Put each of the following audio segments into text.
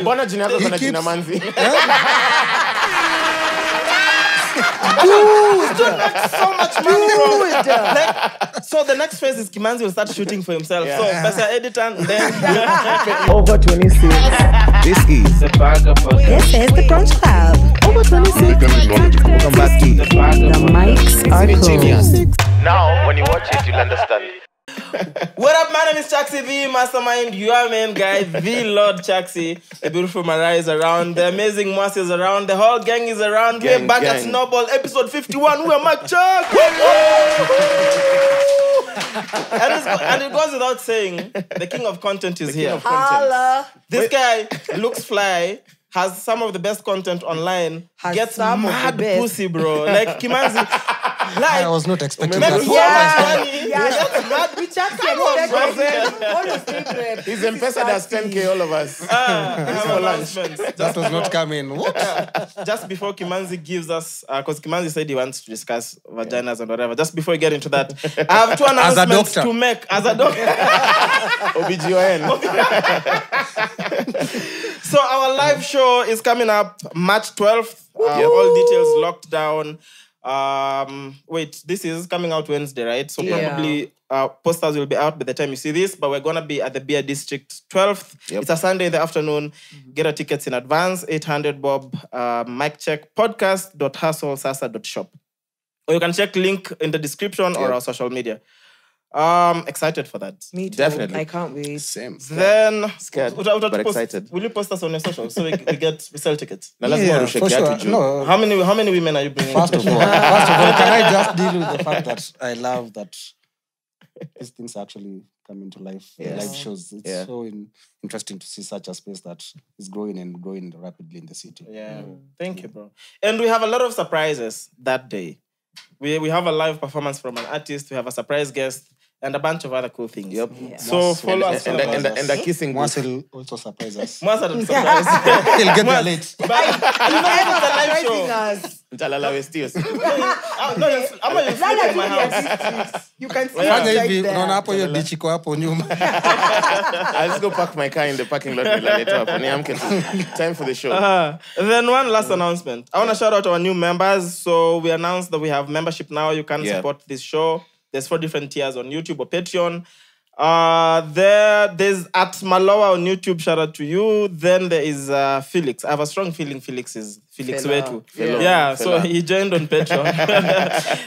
Mbona jina yako kana jina manzi so much money, bro. Like, so the next phase is Kimanzi will start shooting for himself. So, Basa editor, then Over 26. This is The Vagabond. This is the Brunch Club. Over 26. welcome back to The mics are closed. now when you watch it you'll understand what up, my name is Chaxy, the mastermind, your main guy, the Lord Chaxy. The beautiful Mariah is around, the amazing Mwass is around, the whole gang is around. We're Gang, back at. Snowball, episode 51. We're Mic Cheque. and, it's, and it goes without saying, the king of content is here. This guy looks fly, has some of the best content online, Has gets some of the mad best. pussy, bro. Like Kimanzi, like I was not expecting that. so Yeah. much money. Yeah. Gets mad We chat Come on, expected bro. all the secret. he's M-Pesa does 10k all of us Ah, have for lunch. That Just, was not coming. What? just before Kimanzi gives us, because Kimanzi said he wants to discuss vaginas and whatever. Just before we get into that, I have two a announcements doctor. to make. As a doctor. OBGYN So our live show is coming up March 12th. Uh, All details locked down. Um, wait, this is coming out Wednesday, right? So Yeah. probably uh, posters will be out by the time you see this. But we're gonna be at the Beer District 12th. Yep. It's a Sunday in the afternoon. Get our tickets in advance. 800 bob. Uh, mic check podcast.hustlesasa.shop. Or you can check link in the description or our social media. Um, excited for that. Me too. Definitely. I can't wait. Same. Then Scared, Uta- uta- but post- excited. Will you post us on your social so we, we get we sell tickets? na lazima Yeah, urushe for kiatu sure. No, How many how many women are you bringing? First of all, first of all, can I just deal with the fact that I love that these things actually come into life. Yes. Live shows. It's Yeah. so in, interesting to see such a space that is growing and growing rapidly in the city. Yeah, thank you, bro. And we have a lot of surprises that day. We we have a live performance from an artist. We have a surprise guest and a bunch of other cool things. Yep. So And, follow and, us. and, follow and, and a kissing booth. Once will also surprise us. Once at a surprise. He'll get there late. but you know it's a live Surprising show. us. Mtalala Westios. I'm not just, I'm not just Lala sleeping in my to the house. district. You can see Yeah. Fanya it right hivi, unaona there. hapo hiyo ditch iko hapo nyuma. I'll just go park my car in the parking lot nilaleta hapo niamke tu. Time for the show. Uh, then one last announcement. I want to shout out our new members. So we announced that we have membership now. You can Yeah. support this show. There's four different tiers on YouTube or Patreon. Uh, there, there's at Malawa on YouTube. Shout out to you. Then there is uh, Felix. I have a strong feeling Felix is Felix Fela. Wetu. Fela. Yeah, so he joined on Patreon.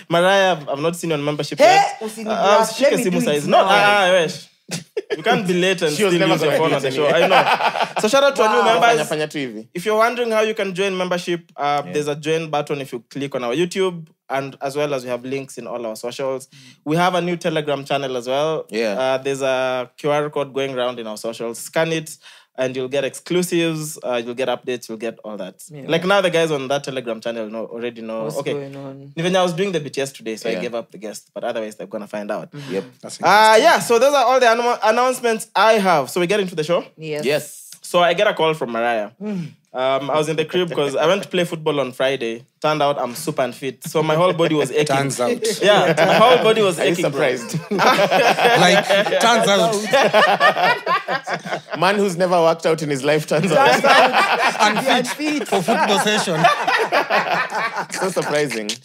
Mariah, I've- not seen you on membership Hey, yet. Uh, she shike Let me simu do it size. No, now. ah, ah. You can't be late and She still never use your phone do on the show. I know. So shout out to our new Wow. members. Fanya fanya tu hivi. If you're wondering how you can join membership, uh, there's a join button if you click on our YouTube, and as well as we have links in all our socials. We have a new Telegram channel as well. Yeah. Uh, there's a QR code going around in our socials. Scan it, and you'll get exclusives. Uh, you'll get updates. You'll get all that. Like now, the guys on that Telegram channel know already know. What's okay. going on? Even I was doing the BTS today, so I gave up the guest. But otherwise, they're gonna find out. Yep. That's Uh, yeah. So those are all the annou- announcements I have. So we get into the show. Yes. Yes. So I get a call from Mariah. Um, I was in the crib because I went to play football on Friday. Turned out I'm super unfit. So my whole body was aching. Turns out. Yeah, my whole body was Are you aching. surprised? Like, turns out. Man who's never worked out in his life turns out. Unfit for football session. so surprising. So,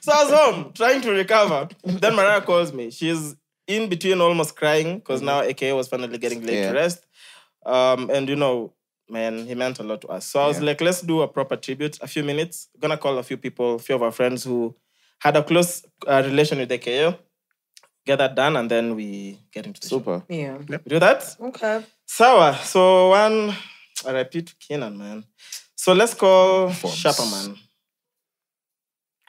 so I was home trying to recover. Then Mariah calls me. She's in between almost crying because now AKA was finally getting late Yeah. to rest. Um, and you know, man, he meant a lot to us. So I was like, let's do a proper tribute, a few minutes. Gonna call a few people, a few of our friends who had a close uh, relation with AKA. Get that done, and then we get into the show. Super. Yeah. We do that? Okay. Sawa. So one, I repeat Kenan, man. So let's call Shapa, man.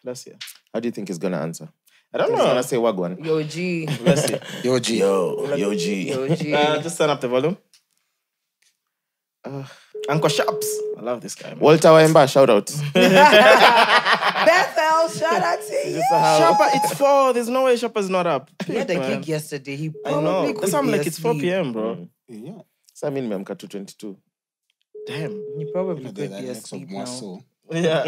Let's see. How do you think he's gonna answer? I don't He's know. gonna say wagwan. Yo, G. Let's see. Yo, G. Yo, yo, G. Yo, G. Uh, just turn up the volume. Uh, Uncle Shops. I love this guy. Man. Walter Waemba, shout out. Bethel, shout out to you. Shopper, it's four. There's no way Shopper's not up. He had a gig yesterday. He I probably know. could That's why I'm be like, it's 4 p.m., bro. Yeah. So I mean, memka 222. Damn. He probably The could be dynamics of asleep now. Yeah.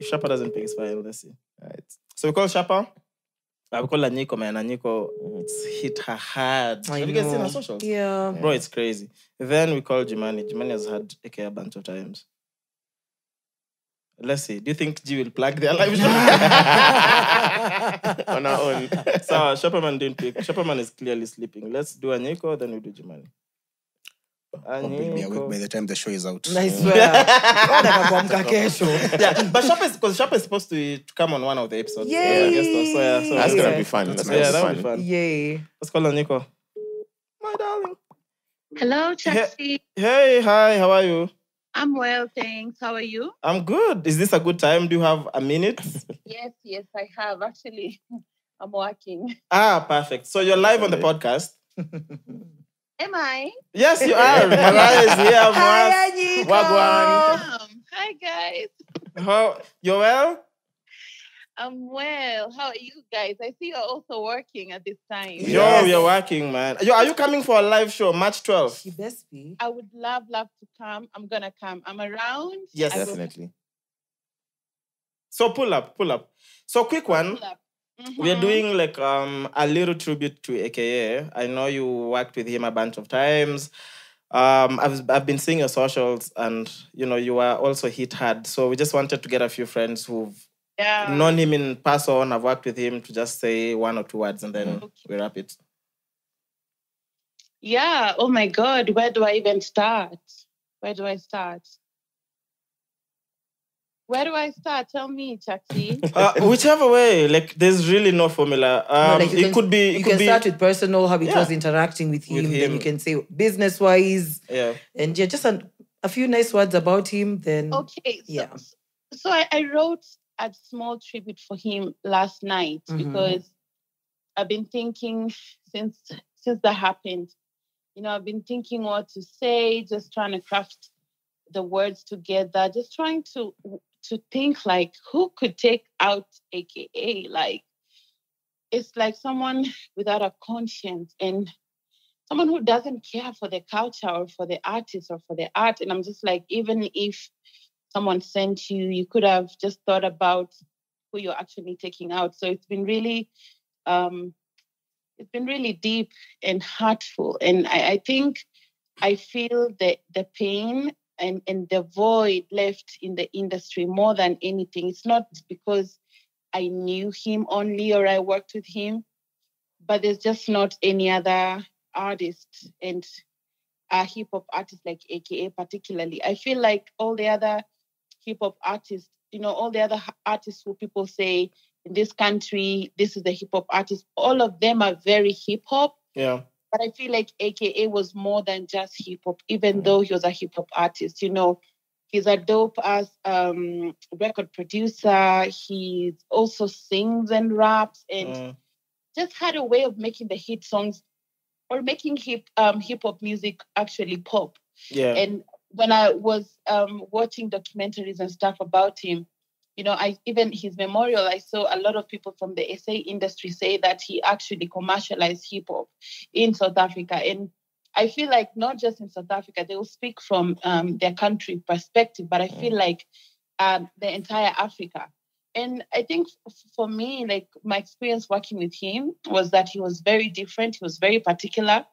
if Shopper doesn't pick, it's fine. Let's see. Right. So we call Shopper. I would call her Nico, man. And Nico, it's hit her hard. I Have you guys seen her know. socials? Yeah. Bro, it's crazy. Then we call G Money. Jimani has had AK a bunch of times. Let's see. Do you think G will plug their live show? On our own. so Shopperman didn't pick. Shopperman is clearly sleeping. Let's do Anyiko, then we do G Money. Probably be awake Anyiko. by the time the show is out. I swear. Kuamka kesho. Yeah, but Shopper is because Shopper is supposed to, to come on one of the episodes. Yay! Yeah, guest host. So, yeah, so That's Yeah. gonna be fun. That's That's gonna yeah, be that fun. would be fun. Yay. Let's call Anyiko. My darling. Hello, Chaxy. Hey, hi, how are you? I'm well, thanks. How are you? I'm good. Is this a good time? Do you have a minute? Yes, yes, I have. Actually, I'm working. ah, perfect. So you're live on the podcast. Am I? Yes, you are. Mariah is here. Mwass. Hi, Anyiko. Wagwan. Hi, guys. How you're well? I'm well. How are you guys? I see you're also working at this time. Yo, Yes. you're working, man. Yo, are you coming for a live show March 12th? She best be. I would love, love to come. I'm gonna come. I'm around. Yes. I will Definitely. So pull up, pull up. So quick one. pull up. We are Mhm. doing like um a little tribute to AKA. I know you worked with him a bunch of times. Um, I've I've been seeing your socials, and you know you were also hit hard. So we just wanted to get a few friends who've Yeah. known him in person, have worked with him, to just say one or two words, and then Okay. we wrap it. Yeah. Oh my God. Where do I even start? Where do I start? Where do I start? Tell me, Chaxy. Uh, whichever way, like there's really no formula. No, Um, like it can- could be. It You could can be. start with personal, how it Yeah. was interacting with him. With Then you can say business wise. yeah. And yeah, just an, a few nice words about him. Then Okay. So, Yeah. So I, I wrote a small tribute for him last night Mhm. because I've been thinking since since that happened. You know, I've been thinking what to say, just trying to craft the words together, just trying to to think like who could take out AKA like it's like someone without a conscience and someone who doesn't care for the culture or for the artist or for the art. And I'm just like, even if someone sent you, you could have just thought about who you're actually taking out. So it's been really, um, it's been really deep and heartful. And I, I think I feel the the pain and, and the void left in the industry more than anything. It's not because I knew him only or I worked with him, but there's just not any other artist and a hip hop artist like AKA particularly. I feel like all the other hip hop artists, you know, all the other artists who people say in this country, this is the hip hop artist, all of them are very hip hop. Yeah. But I feel like AKA was more than just hip hop, even though he was a hip hop artist. You know, he's a dope as um, record producer. He also sings and raps and Mm. just had a way of making the hit songs or making hip um, hip hop music actually pop. Yeah. And when I was um, watching documentaries and stuff about him, you know, I even his memorial, I saw a lot of people from the SA industry say that he actually commercialized hip hop in South Africa. And I feel like not just in South Africa, they will speak from um, their country perspective, but I feel like um, the entire Africa. And I think for me, like my experience working with him was that he was very different. He was very particular.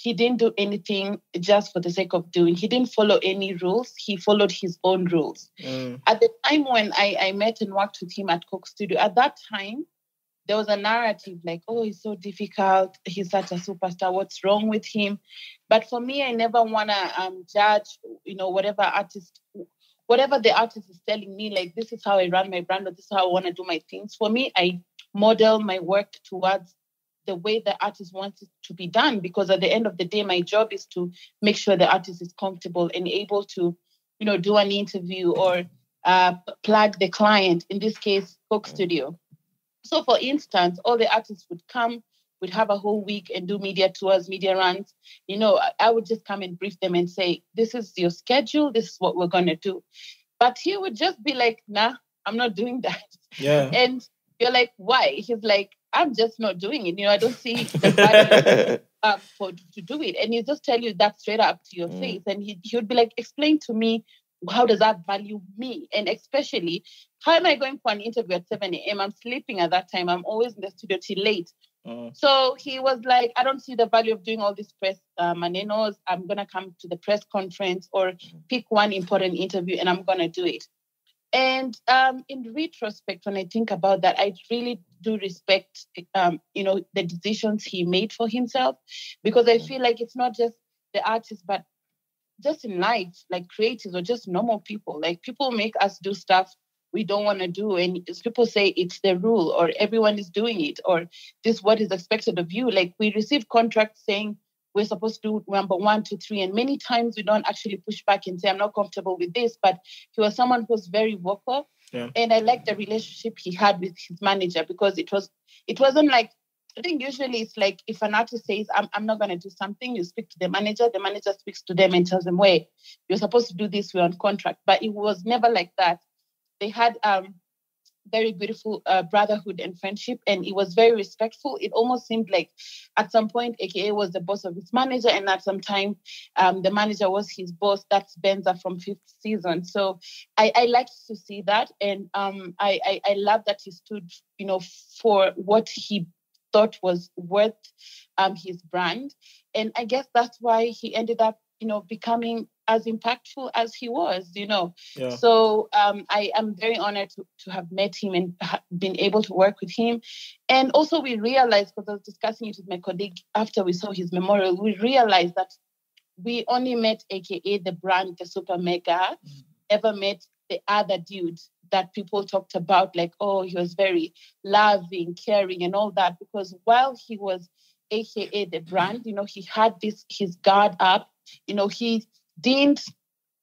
He didn't do anything just for the sake of doing. He didn't follow any rules. He followed his own rules. Mm. At the time when I, I met and worked with him at Coke Studio, at that time, there was a narrative like, oh, he's so difficult. He's such a superstar. What's wrong with him? But for me, I never want to um, judge, you know, whatever artist, whatever the artist is telling me, like, this is how I run my brand or this is how I want to do my things. For me, I model my work towards the way the artist wants it to be done because at the end of the day, my job is to make sure the artist is comfortable and able to, you know, do an interview or uh, plug the client, in this case, Coke Studio. So, for instance, all the artists would come, would have a whole week and do media tours, media runs. You know, I- would just come and brief them and say, This is your schedule, this is what we're going to do. But he would just be like, Nah, I'm not doing that. Yeah. And you're like, Why? He's like, I'm just not doing it. You know, I don't see the value um, for to do it. And he just tell you that straight up to your Mm. face. And he, he would be like, explain to me how does that value me? And especially, how am I going for an interview at 7 a.m.? I'm sleeping at that time. I'm always in the studio till late. Mm. So he was like, I don't see the value of doing all this press uh, manenos. I'm going to come to the press conference or pick one important interview and I'm going to do it. And um, in retrospect, when I think about that, I really do respect, um, you know, the decisions he made for himself, because I feel like it's not just the artist, but just in life, like creatives or just normal people. Like people make us do stuff we don't want to do, and people say it's the rule, or everyone is doing it, or this what is expected of you. Like we receive contracts saying we're supposed to do number one, two, three. And many times we don't actually push back and say, I'm not comfortable with this. But he was someone who was very vocal. Yeah. And I like the relationship he had with his manager because it was it wasn't like I think usually it's like if an artist says, I'm, I'm not going to do something, you speak to the manager, the manager speaks to them and tells them, wait, you're supposed to do this, we're on contract. But it was never like that. They had um, very beautiful uh, brotherhood and friendship, and it was very respectful. It almost seemed like at some point, AKA was the boss of his manager, and at some time, um, the manager was his boss. That's Benza from fifth season. So I, I liked to see that, and um, I, I I love that he stood, you know, for what he thought was worth um, his brand, and I guess that's why he ended up, you know, becoming as impactful as he was. You know, Yeah. so um, I am very honored to, to have met him and ha- been able to work with him. And also, we realized, because I was discussing it with my colleague after we saw his memorial, we realized that we only met AKA the brand, the super mega, ever met the other dude that people talked about, like, oh, he was very loving, caring, and all that. Because while he was AKA the brand, you know, he had this his guard up, you know, he didn't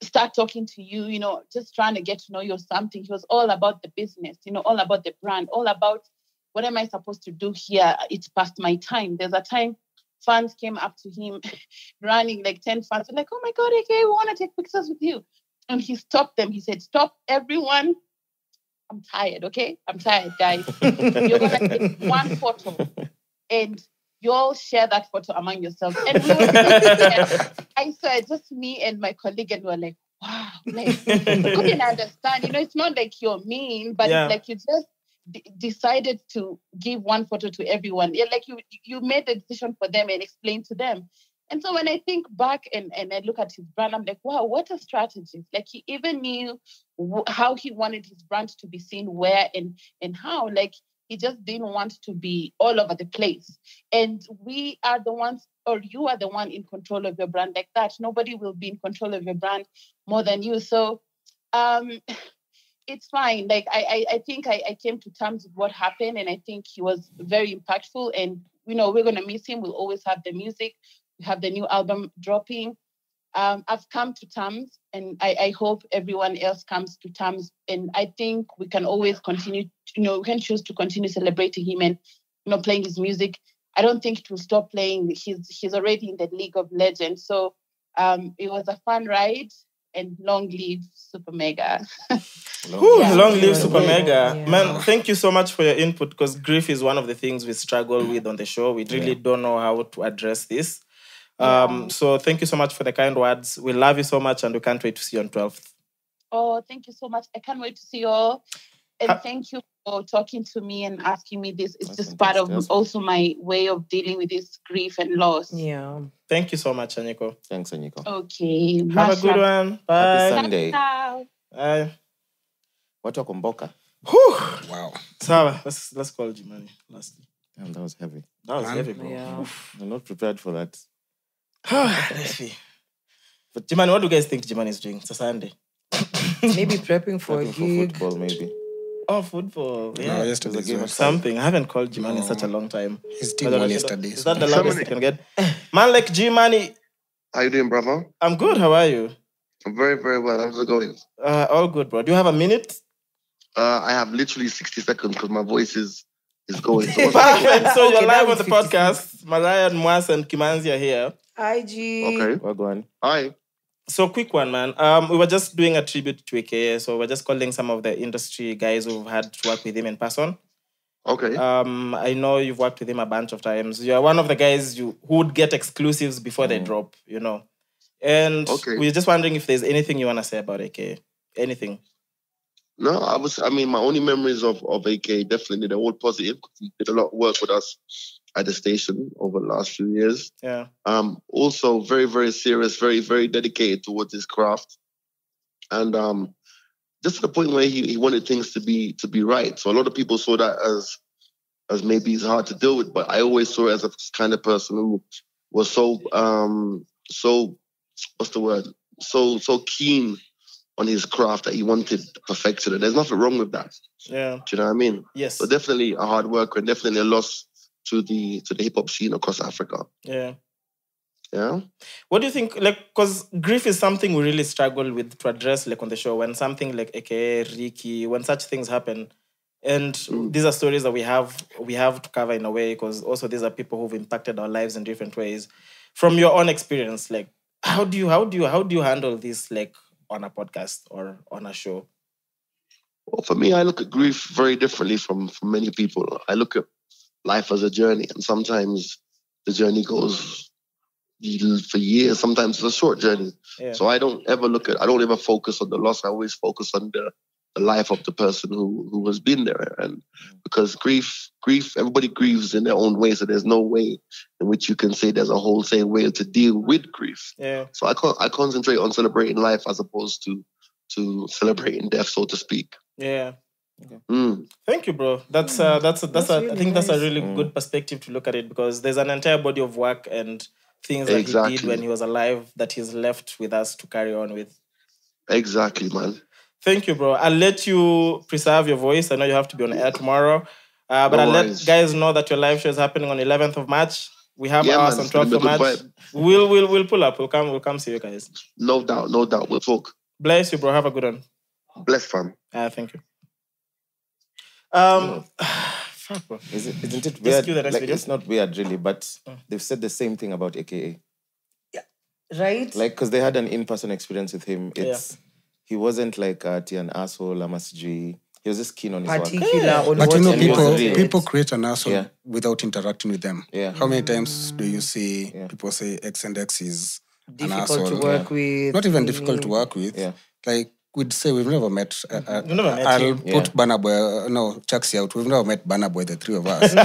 start talking to you, you know, just trying to get to know you or something. He was all about the business, you know, all about the brand, all about what am I supposed to do here? It's past my time. There's a time fans came up to him running like 10 fans, like, oh my God, okay, we want to take pictures with you. And he stopped them. He said, Stop, everyone. I'm tired, okay? I'm tired, guys. You're gonna take one photo and you all share that photo among yourselves. And we were. I saw just me and my colleague, and we were like, wow, like couldn't understand. You know, it's not like you're mean, but Yeah. it's like you just d- decided to give one photo to everyone. Yeah, like you you made the decision for them and explained to them. And so when I think back and, and I look at his brand, I'm like, wow, what a strategist. Like he even knew wh- how he wanted his brand to be seen, where and and how. Like he just didn't want to be all over the place. And we are the ones, or you are the one in control of your brand like that. Nobody will be in control of your brand more than you. So um it's fine. Like I, I, I think I, I came to terms with what happened, and I think he was very impactful. And you know, we're gonna miss him. We'll always have the music. We have the new album dropping. Um, I've come to terms, and I, I hope everyone else comes to terms. And I think we can always continue. You know, we can choose to continue celebrating him and you know playing his music. I don't think it will stop playing. He's he's already in the league of legends. So um, it was a fun ride, and long live Super Mega. Whew, Yeah. Long live Super Mega. Yeah. Man, thank you so much for your input because grief is one of the things we struggle with on the show. We really don't know how to address this. Um, so thank you so much for the kind words. We love you so much and we can't wait to see you on 12th. Oh, thank you so much. I can't wait to see you all. And Ha- thank you for talking to me and asking me this. It's That's just part of fantastic. also my way of dealing with this grief and loss. Yeah. Thank you so much, Anyiko. Thanks, Anyiko. Okay. Have a good one. Bye. Happy Bye. Sunday. Ciao. Bye. Watu wako Mboka. Wow. Sawa, let's let's call G Money lastly. Damn, that was heavy. That was Man. heavy, bro. Yeah. I'm not prepared for that. Let's see. But G Money, what do you guys think G Money is doing? It's a Sunday. Maybe prepping for a Looking for football, maybe. Oh, football. Yeah. No, yesterday There's a game was- of Something. I haven't called G Money in such a long time. His I team don't won yesterday. Is so- that the longest you can get? Man like G Money, How you doing, brother? I'm good. How are you? I'm very, very well. How's it going? Uh, all good, bro. Do you have a minute? Uh, I have literally 60 seconds because my voice is is going. So what's- Perfect. So you're Okay, live on the 50 podcast. Mariah and Mwass and Kimanzi are here. IG. okay. Well, go on. Hi. So quick one, man. Um, we were just doing a tribute to AKA. So we're just calling some of the industry guys who've had to work with him in person. Okay. Um, I know you've worked with him a bunch of times. You're one of the guys you who would get exclusives before they drop, you know. And Okay. we're just wondering if there's anything you want to say about AK. Anything. No, I was. I mean, my only memories of of AK definitely they're all positive. He did a lot of work with us at the station over the last few years. Yeah. Um, also very, very serious, very, very dedicated towards his craft, and um, just to the point where he, he wanted things to be to be right. So a lot of people saw that as as maybe it's hard to deal with, but I always saw it as a kind of person who was so um so what's the word so so keen on his craft that he wanted perfection, and there's nothing wrong with that. Yeah. Do you know what I mean? Yes. So definitely a hard worker and definitely a loss to the to the hip hop scene across Africa. Yeah. Yeah. What do you think? Like, because grief is something we really struggle with to address, like on the show. When something like AKA Ricky, when such things happen, and mm. these are stories that we have we have to cover in a way, because also these are people who've impacted our lives in different ways. From your own experience, like how do you how do you how do you handle this, like on a podcast or on a show? Well, for me, I look at grief very differently from from many people. I look at life as a journey, and sometimes the journey goes for years. Sometimes it's a short journey. Yeah. So I don't ever look at. I don't ever focus on the loss. I always focus on the the life of the person who who has been there, and because grief, grief, everybody grieves in their own way. So there's no way in which you can say there's a whole wholesale way to deal with grief. Yeah. So I con- I concentrate on celebrating life as opposed to to celebrating death, so to speak. Yeah. Mm. Thank you, bro. That's uh, that's a, that's, That's a, I really think that's a nice. really good perspective to look at it because there's an entire body of work and things that he did Exactly. when he was alive that he's left with us to carry on with. Exactly, man. Thank you, bro. I'll let you preserve your voice. I know you have to be on air tomorrow, uh, but No I'll let guys know that your live show is happening on 11th of March. We have Yeah, ours man, on 12th of March. vibe. We'll we'll we'll pull up. We'll come. We'll come see you guys. No doubt, no doubt. We'll talk. Bless you, bro. Have a good one. Bless, fam. Uh, thank you. Um, fuck, bro. Is it, isn't it Just weird? cue like, video. it's not weird, really, but Mm. they've said the same thing about AKA. Yeah, right? Like, because they had an in person experience with him. It's He wasn't like uh, an asshole, a masjid. He was just keen on his work. Particular on But you know, And he he was people people create an asshole Yeah. without interacting with them. Yeah. How many times do you see Yeah. people say X and X is an difficult asshole? to work with. Not even difficult to work with. Yeah. Like we'd say we've never met. Uh, uh, We've never met I'll him. put Yeah. Burna Boy. Uh, no, Chaxy out. We've never met Burna Boy. The three of us.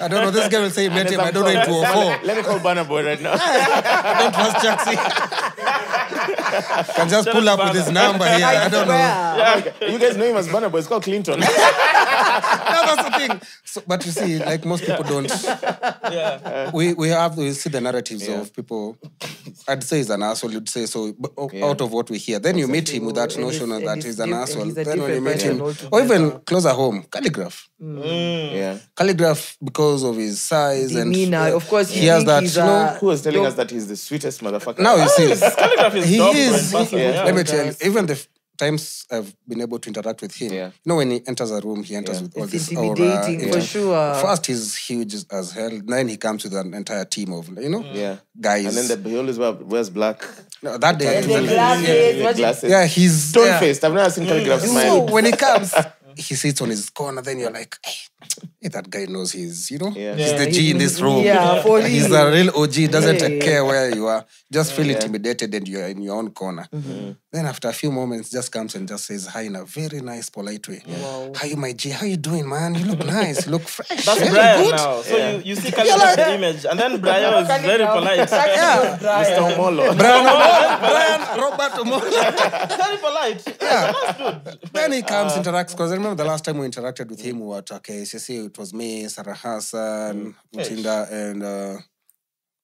I don't know. This guy will say he met him. I don't know in 204. Let me call Burna Boy right now. don't trust Chaxy. Can just pull up with his number here. I don't know. you guys know him as Burna Boy. It's called Clinton. No, that's the thing. So, but you see, like most people don't. Yeah. We we have we see the narratives of people. I'd say he's an asshole. You'd say so Yeah. out of what we hear. Then you meet him with that notion of that he's an asshole. Then when you meet him, or even closer home, Khaligraph. Mm. yeah. Khaligraph because of his size Demeanor. and Of course, he you has that. he's you know, Who was telling us that he's the sweetest motherfucker? now you see, Calligraphy is he dope, bro, is. yeah. Let me tell you, even the f- times I've been able to interact with him. Yeah. You know, when he enters a room, he enters Yeah. with all It's this intimidating, aura. for Yeah. sure. First, he's huge as hell. Then he comes with an entire team of, you know, Yeah. guys. And then the, he always wears black. no, that day, And the glasses. what did- glasses. yeah, he's Stone yeah. faced. I've never seen Khaligraph So smile. when he comes, he sits on his corner. Then you're like, hey, hey, that guy knows he's, you know, Yeah. he's the Yeah, G in this room. Yeah, for He's a real OG. Doesn't Hey. care where you are. Just feel Yeah. intimidated and you're in your own corner. Mm-hmm. Then after a few moments, just comes and just says hi in a very nice, polite way. Wow. How you, my G? How you doing, man? You look nice. You look fresh. That's Yeah, Brian good. now. So you, you see Calligraphy's image, and then Brian was very polite. Yeah. Mr. Omolo. Brian, Brian Robert Omolo. very polite. Yeah. Then he comes, interacts, because I remember the last time we interacted with him, we were at okay, KCC, it was me, Sarah Hassan, Mutinda, and uh,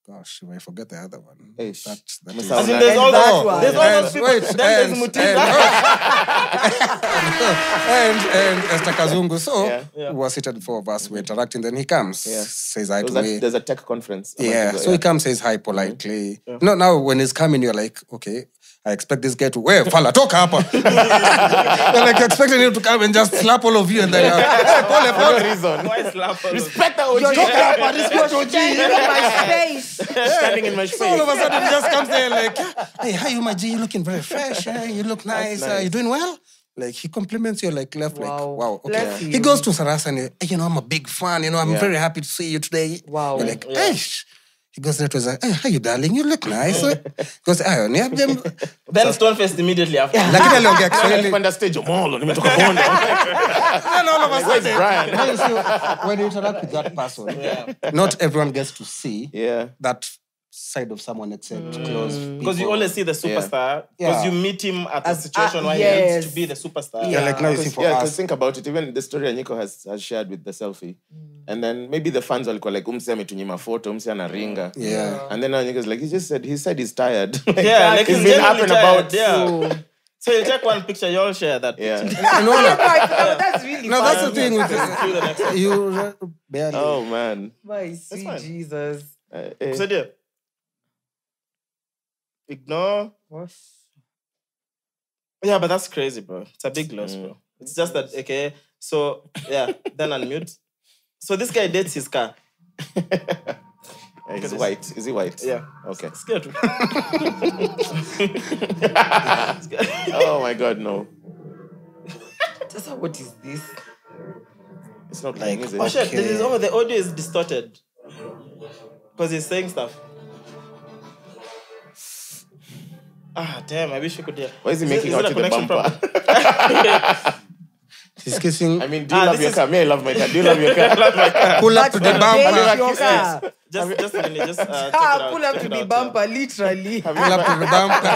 gosh, if I forget the other one. Hey, That, that Musa is- As in, there's all that those, one. there's all and, those people. wait, then there's and, Mutinda. and, and Esther Kazungu. So Yeah. Yeah. we were seated, four of us, we're interacting. Then he comes, Yeah. says hi to me. There's a tech conference. Yeah, so he comes, says hi politely. No, now when he's coming, you're like, okay, I expect this guy to, where, fella, talk up. you're like expecting him to come and just slap all of you and then, uh, hey, pole, pole. reason. Why slap all of Respect the OG. You're standing in my space. Standing in my So all of face. a sudden he just comes there like, hey, how you, my G? You looking very fresh. eh? You look nice. Uh, you doing well? Like he compliments you like left, like Wow. wow. Okay. Bless He you. goes to Saras and uh, you know I'm a big fan. You know I'm Yeah. very happy to see you today. Wow. You're like, Yeah. Goes there was like, hey, how you darling? You look nice. he goes, "Ah, ni abjem." Then stone faced immediately after. Lakini aliongea Kiswahili. Alipanda stage Omolo, nimetoka Bonde. And all of a sudden, Brian? when you interact with that person, not everyone gets to see Yeah. that side of someone except close Because you always see the superstar. Because Yeah. you meet him at a situation uh, where he needs to be the superstar. yeah, like now you see for yeah, 'cause us. think about it. Even the story Aniko has, has shared with the selfie, and then maybe the fans walikuwa like, umse ametunyima photo, umse anaringa. Yeah. And then Anyiko's like, he just said, he said he's tired. Yeah, like he's he's been up and tired, about. Yeah. So you take one picture, you all share that. Yeah. no, no, no, that's really no, that's the thing with one. you uh, barely. Oh man. My sweet. Jesus. Uh, eh. So dear. Ignore. Yeah, but that's crazy, bro. It's a big loss, bro. Mm. It's just that okay. So yeah, then unmute. So this guy dates his car. He's white. Is he white? Yeah. Okay. Scared. Oh my God, no. Tessa, what is this? It's not lying, is it? oh shit! This is, oh, the audio is distorted because he's saying stuff. Ah, damn! I wish you could hear. Why is he it- making it out a with the bumper? He's kissing. I mean, do you Ah, love your is- car? Me, I love my car. Do you love your car? love my car. pull up to the bumper. your car. just, just a minute. Just uh, check it Ah, out. pull up check to the out, bumper, literally. Pull up to the bumper.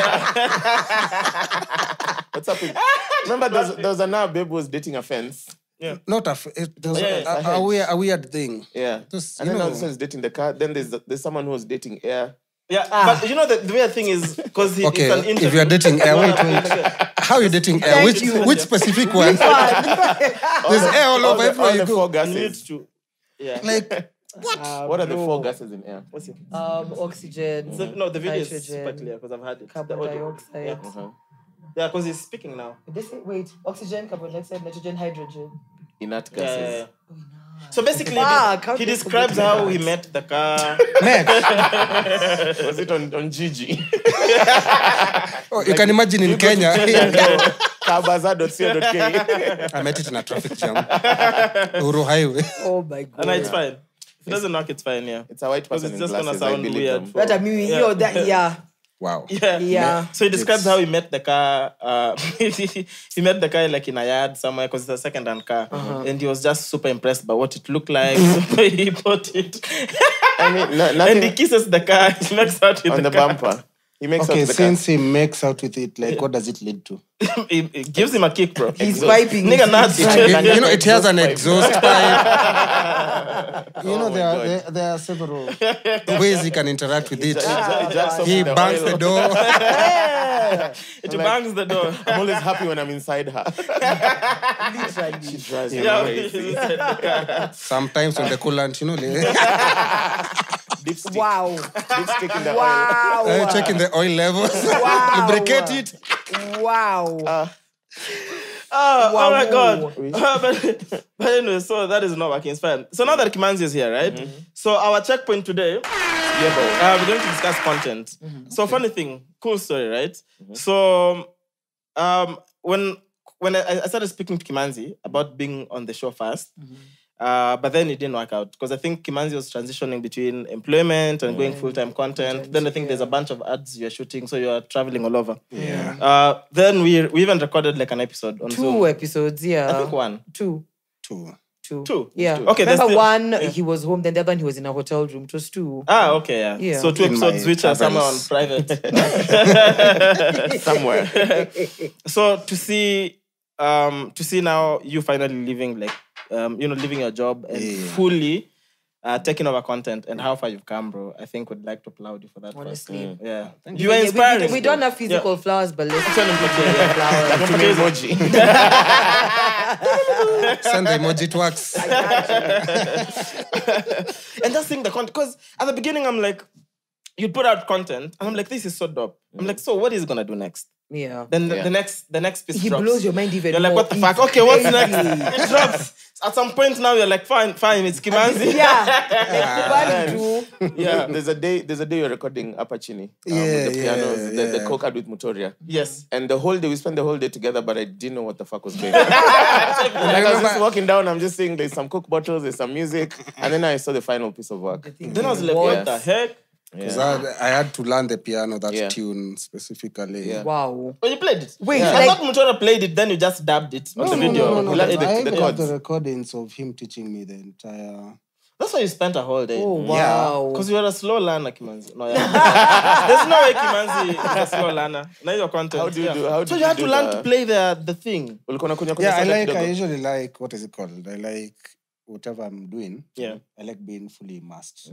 What's up with... Remember, there was, there was a now babe who was dating a fence. Yeah. Not a. f- It was Yeah, yeah, a, a, weird, a weird thing. Yeah. Just, and then now know. this one's dating the car. Then there's there's someone who was dating air. Yeah, but you know the, the weird thing is because he, Okay, it's an interview. if you're dating air, wait, wait. How are you dating air? Which which specific one? There's air all All over the, everywhere all you the go. four You need gases. to. Yeah. Like What what are the four gases in air? What's it? Um, oxygen. So, no, the video is Nitrogen, super clear because I've had it. Carbon dioxide. Yeah, Uh-huh. yeah, because he's speaking now. They say, wait, oxygen, carbon dioxide, nitrogen, hydrogen. Inert Yeah, gases. yeah, yeah. So basically, Fuck, he- how he describes forget how he met the car. Was it on, on Gigi? oh, you can imagine in Kenya. I met it in a traffic jam. Uru Highway. Oh my god. and no, it's fine. If it doesn't work, it's fine, yeah. It's a white Because person it's in just gonna glasses. I sound believe weird. them. for- But I mean, Yeah. yo, that, yeah. Wow. Yeah. Yeah. So he describes It's- how he met the car. Uh, he met the car like in a yard somewhere because it's a second-hand car, Uh-huh. and he was just super impressed by what it looked like. so he bought it, I mean, no, and he kisses the car. He makes out with on the, the car. bumper. He makes Okay, out the since he makes out with it, like what does it lead to? it, it gives him a kick, bro. He's piping. Nigga nuts. you know, it has an exhaust pipe. You know, Oh there are, there, there are several ways he can interact with it. He bangs the door. It bangs the door. I'm always happy when I'm inside her. Literally. She drives me yeah, crazy. Sometimes on the coolant, you know, Dipstick. Wow. Dipstick in the oil. Wow. uh, checking the oil levels, Wow. lubricate it. Wow. Oh, oh my god. Uh, but, but anyway, so that is not working. It's fine. So now that Kimanzi is here, right? So our checkpoint today, uh, we're going to discuss content. So funny thing, cool story, right? So um, when when I, I started speaking to Kimanzi about being on the show 1st uh, but then it didn't work out because I think Kimanzi was transitioning between employment and going full time content. Then I think there's a bunch of ads you're shooting, so you're traveling all over. Yeah. Uh, then we we even recorded like an episode on Two Zoom. episodes, yeah. I think one. Two. Two. Two. Two. Yeah. Two. Okay, there's Remember still- one, he was home, then the other one, he was in a hotel room. It was two. Ah, okay, yeah. Yeah. So two In episodes which are somewhere on private. Somewhere. so to see um to see now you finally living like um you know leaving your job and Yeah. fully uh, taking over content and how far you've come, bro. I think we'd like to applaud you for that. first. Honestly. yeah. Yeah, You are we- we- inspiring. We, we don't have physical flowers, but let's Send him picture, flowers. Give me emoji. Send the emoji it works. and just seeing the content. Because at the beginning, I'm like, you put out content, and I'm like, this is so dope. I'm like, so what is he gonna do next? Yeah. Then the, Yeah. the next the next piece He drops. blows your mind even You're like, what the fuck? Okay, what's next? Exactly. It drops. At some point now, you're like, fine, fine, it's Kimanzi. Yeah. Like, Kubali tu. yeah. There's a day. There's a day you're recording Apachini. Um, Yeah, with the pianos, yeah, the, the yeah. co-card with Mutoria. Yes. And the whole day, we spent the whole day together, but I didn't know what the fuck was going on. like I was just walking down, I'm just seeing there's some Coke bottles, there's some music, and then I saw the final piece of work. Then I was like, What? what the heck? Because Yeah. I, I had to learn the piano, that Yeah. tune specifically. Yeah. Wow. Oh, you played it? Wait, I like- thought Mutora played it, then you just dubbed it on No, the no, video. no, no, no. no. learned I the- the the recordings of him teaching me the entire. That's why you spent a whole day. Oh wow. Because you were a slow learner, Kimanzi. No, yeah. There's no way Kimanzi is a slow learner. Now your content. How do you yeah. do- how so did you had you to learn the- to play the the thing. Yeah, I like. I usually like what is it called? I like whatever I'm doing. Yeah. I like being fully immersed.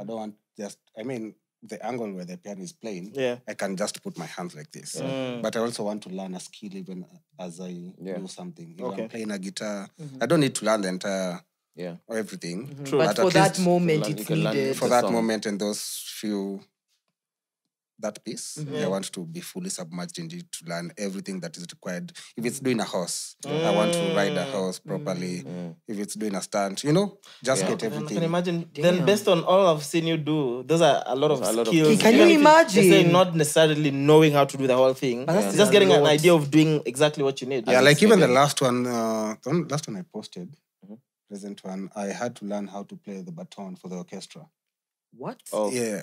I don't want just. I mean, the angle where the piano is playing. Yeah. I can just put my hands like this. Mm. But I also want to learn a skill even as I Yeah. do something. If Okay. I'm playing a guitar, I don't need to learn the entire Yeah. or everything. True. But But for at that moment, learn- you it's can learn needed. for that song. moment and those few that piece Mm-hmm. i want to be fully submerged in it to learn everything that is required if it's doing a horse i want to ride a Mm. horse properly if it's doing a stunt you know just Yeah. get Then I everything can imagine. Then, based on all I've seen you do, those are a lot of A lot of skills. things. Can you if it- they imagine? not necessarily knowing how to do the whole thing. But that's just a getting an idea of doing exactly what you need. yeah like even the last one uh the one- last one i posted Mm-hmm. present one i had to learn how to play the baton for the orchestra What? Oh, yeah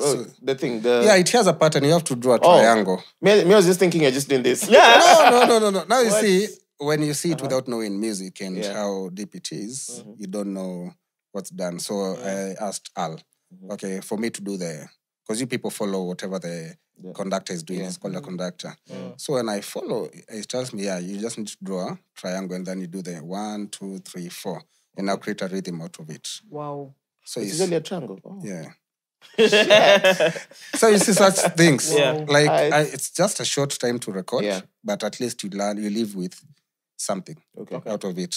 oh, So- the thing. The yeah it has a pattern you have to draw a Oh. triangle Me, me, I was just thinking you're just doing this. Yeah. no, no, no, no, no. Now you What? see, when you see it uh-huh. without knowing music and Yeah. how deep it is, mm-hmm. you don't know what's done. So I asked Al, mm-hmm. okay, for me to do the, because you people follow whatever the Yeah. conductor is doing. It's called a mm-hmm. conductor. So when I follow, it tells me, yeah, you just need to draw a triangle and then you do the one, two, three, four, and now create a rhythm out of it. Wow. So It's it's, usually a triangle. Oh. yeah. so you see such things. Yeah. Like I- I, it's just a short time to record, Yeah. but at least you learn, you live with something Okay. out of it.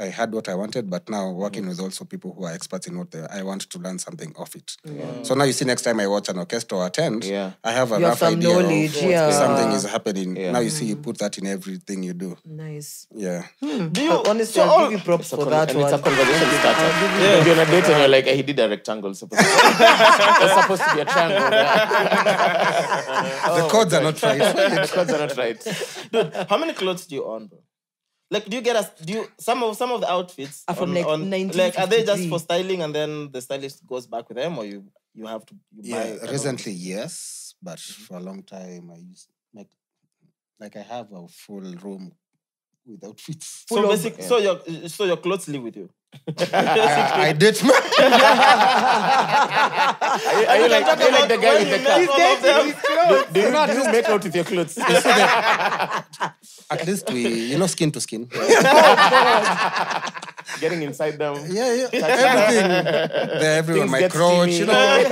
I had what I wanted, but now working with also people who are experts in what they, I want to learn something of it. So now you see, next time I watch an orchestra or attend, Yeah. I have a You rough some idea knowledge, of yeah. something is happening. Yeah. Now you see, you put that in everything you do. Nice. Yeah. Do you, But honestly, so I'll all- give you props for con- that and one. it's a conversation starter. Yeah. If you're on a date and you're like, "Eh, he did a rectangle. Supposed to It's supposed to be a triangle. the chords are not right. the chords are not right. Dude, how many clothes do you own, bro? Like, do you get us? Do you some of some of the outfits Are from, on- like, on- like are they just for styling and then the stylist goes back with them, or you you have to you buy? Yeah, kind of- recently, yes, but mm-hmm. for a long time, I used like, like I have a full room with outfits. So basic, so your so your clothes live with you. I, I date my. Are you, are you like, are you like the guy with the car? He's dating his clothes. Do you, do you make out with your clothes? At least we, you know, skin to skin. Getting inside them. Yeah, yeah. Everything. They're everywhere. Things My crotch, steamy. you know.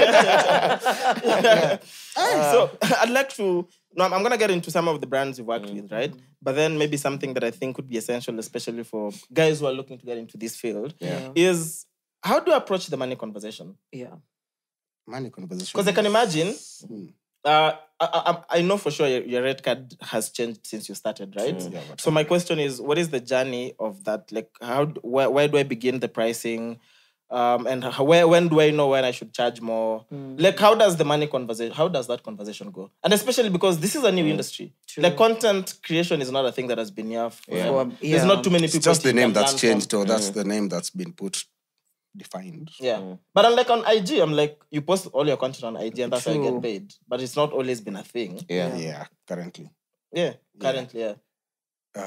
so I'd like to. No, I'm, I'm gonna get into some of the brands you've worked with, right? But then maybe something that I think would be essential, especially for guys who are looking to get into this field, Yeah. is how do you approach the money conversation? Yeah. Money conversation. Because I can imagine, Hmm. uh, I, I, I know for sure your, your red card has changed since you started, right? Yeah, So my question is, what is the journey of that? Like, how, d- where, where do I begin the pricing? Um, and where, when do I know when I should charge more? Mm. Like, how does the money conversation, how does that conversation go? And especially because this is a new mm. industry. True. Like, content creation is not a thing that has been here. For, Yeah. For- There's not too many people. It's people. just the name that's learn from. changed, or that's mm. the name that's been put, defined. Yeah. But I'm like on IG, I'm like, you post all your content on IG and that's how you get paid. But it's not always been a thing. Yeah. Yeah, currently. Yeah, currently, yeah. Uh,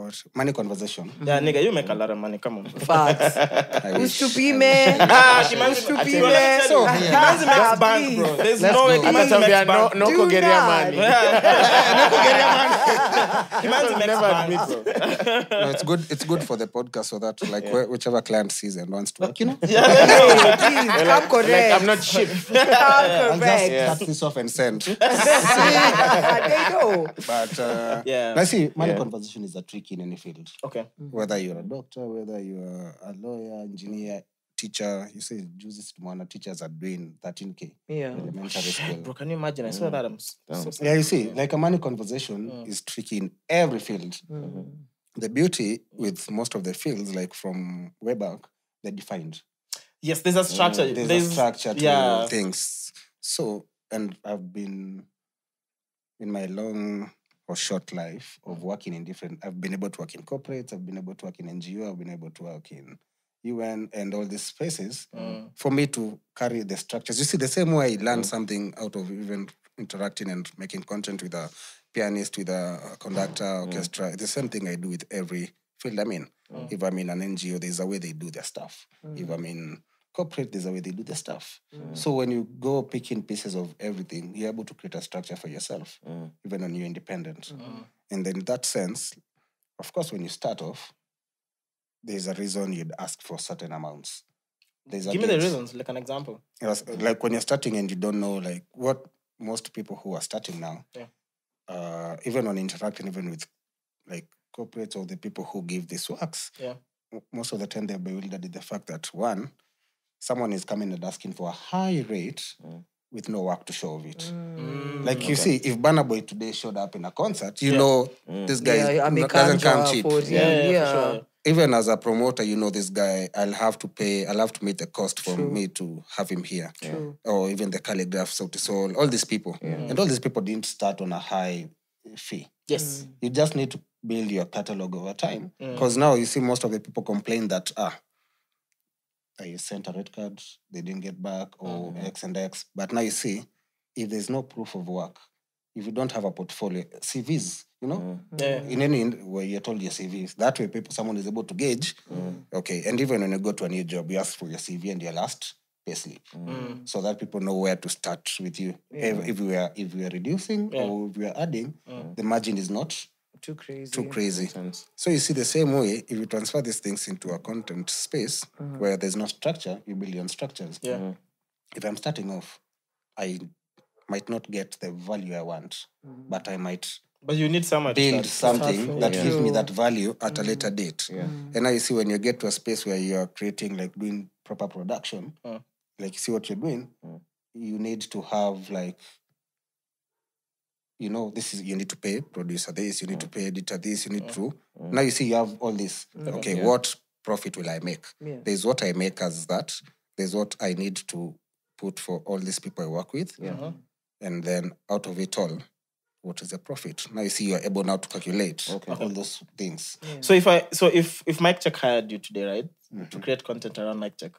what? Money conversation. Yeah, nigga, you make a lot of money. Come on. Facts. I wish. Usitupime. Ah, Kimanzi, Usitupime. bro, me So, Kimanzi yeah. makes bank, bro. There's Let's no way go. Makes no, bank. no Do kugeria not. money. Kimanzi makes Never bank. admit, bro. No, it's good. It's good for the podcast so that like wh- whichever client sees and wants to work, you know. Yeah. Please, come correct. Like, I'm not cheap. Come I'll just. Yeah. cut this off and send. they know. But uh, Yeah. I see money Yeah. conversation is a trick in any field. Okay. Mm. Whether you're a doctor, whether you're a lawyer, engineer, teacher. You say juzi tumeona teachers are doing 13k Yeah. elementary school. Bro, can you imagine? I saw mm. that. I'm s- so. Yeah, you see, like a money conversation mm. is tricky in every field. The beauty with most of the fields, like from way back, they're defined. Yes, there's a structure. There's, a structure to yeah. things. So, and I've been in my long or short life of working in different. I've been able to work in corporates. I've been able to work in NGO. I've been able to work in UN, and all these spaces mm. for me to carry the structures. You see, the same way I learned mm. something out of even interacting and making content with a pianist, with a conductor, mm. orchestra. It's The same thing I do with every field I'm in. If I'm in an NGO, there's a way they do their stuff. If I'm in corporate, there's a way they do their stuff. Mm. So when you go picking pieces of everything, you're able to create a structure for yourself, mm. even when you're independent. Mm. And then in that sense, of course, when you start off, there's a reason you'd ask for certain amounts. There's Give me the reasons, like an example. Yes, like when you're starting and you don't know like what most people who are starting now, Yeah. uh, even on interacting even with like corporates or the people who give these works, Yeah. most of the time they're bewildered at the fact that one, someone is coming and asking for a high rate mm. with no work to show of it. Mm. Like you mm, see, if Burna Boy today showed up in a concert, you know mm. this guy Yeah, is- I mean, no- doesn't come cheap. for Yeah, yeah, yeah. sure. Even as a promoter, you know this guy. I'll have to pay. I'll have to meet the cost for me to have him here, True. or even the Khaligraph, so to soul. All these people, and all these people didn't start on a high fee. Yes. You just need to build your catalog over time. Because now you see most of the people complain that ah, I sent a rate card, they didn't get back, or oh, X and X. But now you see, if there's no proof of work, if you don't have a portfolio, CVs, you know, mm. Yeah. in any in- where you're told your CVs, that way people someone is able to gauge. Mm. Okay, and even when you go to a new job, you ask for your CV and your last payslip, mm. so that people know where to start with you. If, if we are if we are reducing or if we are adding, the margin is not Too crazy. too crazy. So you see the same way, if you transfer these things into a content space mm-hmm. where there's no structure, you build your own structures. Yeah. Mm-hmm. If I'm starting off, I might not get the value I want, mm-hmm. but I might But you need someone to build start. something from. that Yeah. gives me that value at a later date. Yeah. And now you see when you get to a space where you are creating, like doing proper production, Mm. like you see what you're doing, mm. you need to have like you know, this is you need to pay producer this, you need to mm. pay editor this, you need mm. to. Mm. Now you see you have all this. Okay, what profit will I make? Yeah. There's what I make as that. There's what I need to put for all these people I work with. Uh-huh. And then out of it all, what is the profit? Now you see you're able now to calculate all those things. So if I so if if Mic Cheque hired you today, right, Mm-hmm. to create content around Mic Cheque,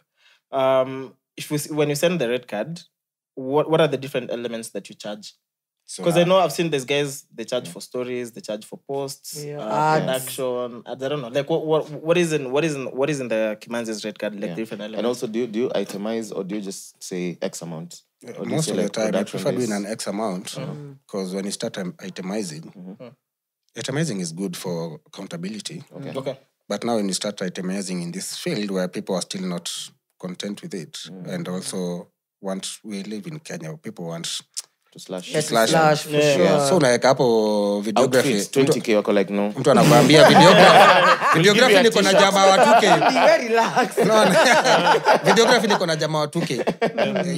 um, if we, s- when you send the rate card, what what are the different elements that you charge? So Because I uh, know I've seen these guys they charge for stories, they charge for posts, Yeah. uh, Ads. production. ads, I don't know, like what what what is in what is in what is in the Kimanzi's rate card? Like Yeah. different elements. And also, do you, do you itemize or do you just say X amount? Or most say, of the time, I production prefer doing an X amount because when you start im- itemizing, itemizing is good for accountability. Okay. okay. But now when you start itemizing in this field where people are still not content with it, and also want we live in Kenya, people want To slash. Yeah, to Slash. slash for Yeah. sure. so like hapo videography Outfits, 20k wako like no. mtu anakuambia videography videography you a niko na t-shirt. jamaa wa 2K Be very relaxed. no, no. videography niko na jamaa wa 2K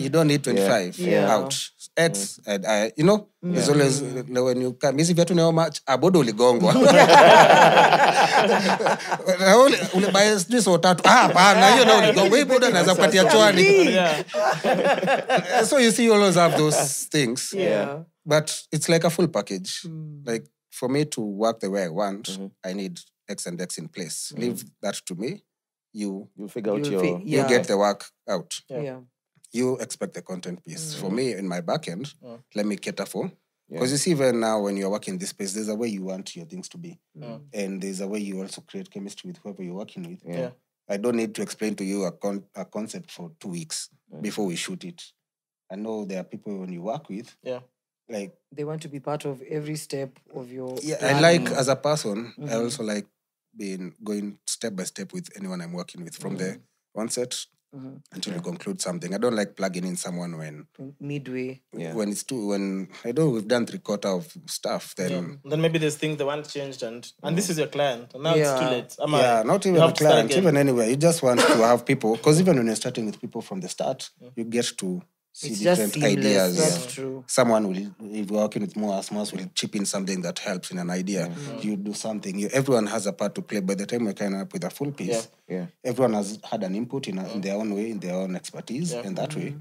you don't need 25 Yeah. out X, and I, you know, uh, when you come. Hizi viatu how much? Abodo uligongwa. Na ule- ulibuy sijui so tatu. Ah, hapana, hiyo ndio uligongwa. Hii bodo naweza kupatia chwani. So you see, you always have those things. Yeah. But it's like a full package. Like for me to work the way I want, I need X and X in place. Leave that to me. You You figure out You your. fi- you get the work out. Yeah. You expect the content piece. For mm. me, in my back end, let me cater for. Because you see, even now when you're working this space, there's a way you want your things to be. Mm. And there's a way you also create chemistry with whoever you're working with. Yeah. I don't need to explain to you a, con- a concept for two weeks before we shoot it. I know there are people when you work with, Yeah. like They want to be part of every step of your. yeah, I like as a person, I mm-hmm. also like being going step by step with anyone I'm working with from mm. the onset Mm-hmm. until you conclude something. I don't like plugging in someone when midway. Yeah. when it's too when I know we've done three quarter of stuff, then Then maybe there's things the one changed and and this mm. is your client and now it's too Yeah. late. Am yeah, I, not even a client, even anywhere. You just want to have people because even when you're starting with people from the start, you get to see It's different seamless. ideas. That's true. Someone will, if you're working with more asthmas, will chip in something that helps in an idea. Mm-hmm. You do something. You, everyone has a part to play. By the time we're coming up with a full piece, Yeah. yeah. everyone has had an input in, a, in their own way, in their own expertise, and that way, Mm-hmm.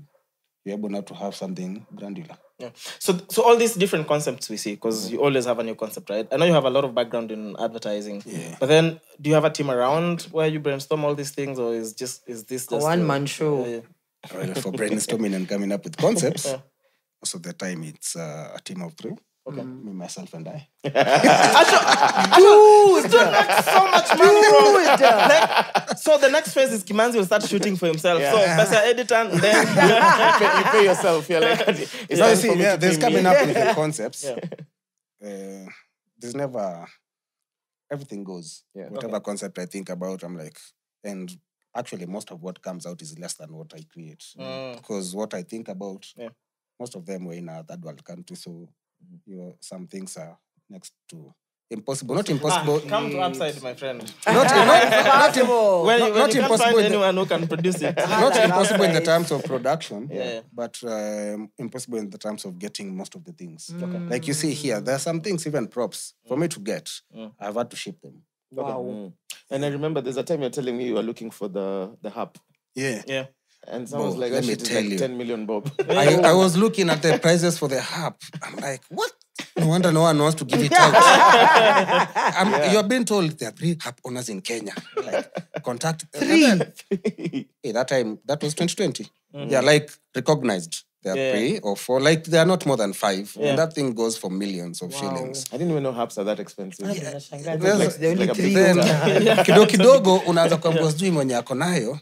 you're able now to have something granular. Yeah. So, so all these different concepts we see, because you always have a new concept, right? I know you have a lot of background in advertising. Yeah. But then, do you have a team around where you brainstorm all these things, or is just is this A just one man show. Yeah, Well, for brainstorming and coming up with concepts, Yeah. most of the time it's uh, a team of three. Okay. Me, myself, and I. Dude, so much money, bro. Like, so the next phase is Kimanzi will start shooting for himself. So, that's your editor, and then you, pay, you pay yourself. You're like, it's No, you see, for me yeah, there's pay me. coming up with the concepts. Yeah. Uh, there's never everything goes. Yeah. Whatever concept I think about, I'm like, and actually most of what comes out is less than what I create. Mm. Because what I think about, Yeah. most of them were in a third world country, so you know, some things are next to impossible. Not impossible. Ah, come to upside, my friend. not, not, not, im- Impossible. When, Not- when not you can't impossible find anyone who can produce it. not impossible in the terms of production, Yeah. but um, impossible in the terms of getting most of the things. Mm. Like you see here, there are some things, even props, for me to get, Mm. I've had to ship them. Wow. Mm. And I remember there's a time you're telling me you were looking for the the harp. Yeah. Yeah. And someone's Bro, like, let that me shit is tell like you. 10 million bob. I, I was looking at the prices for the harp. I'm like, what? No wonder no one wants to give it out. I'm, You're being told there are three harp owners in Kenya. Like, contact three. hey, that time, that was 2020. Yeah, like recognized. There are Yeah. three or four. Like, they are not more than five. Yeah. And that thing goes for millions of wow. shillings. I didn't even know hubs are that expensive. Yeah. Yeah. Like, like three Then, kidogo kidogo unaanza kuambua sijui mwenye ako nayo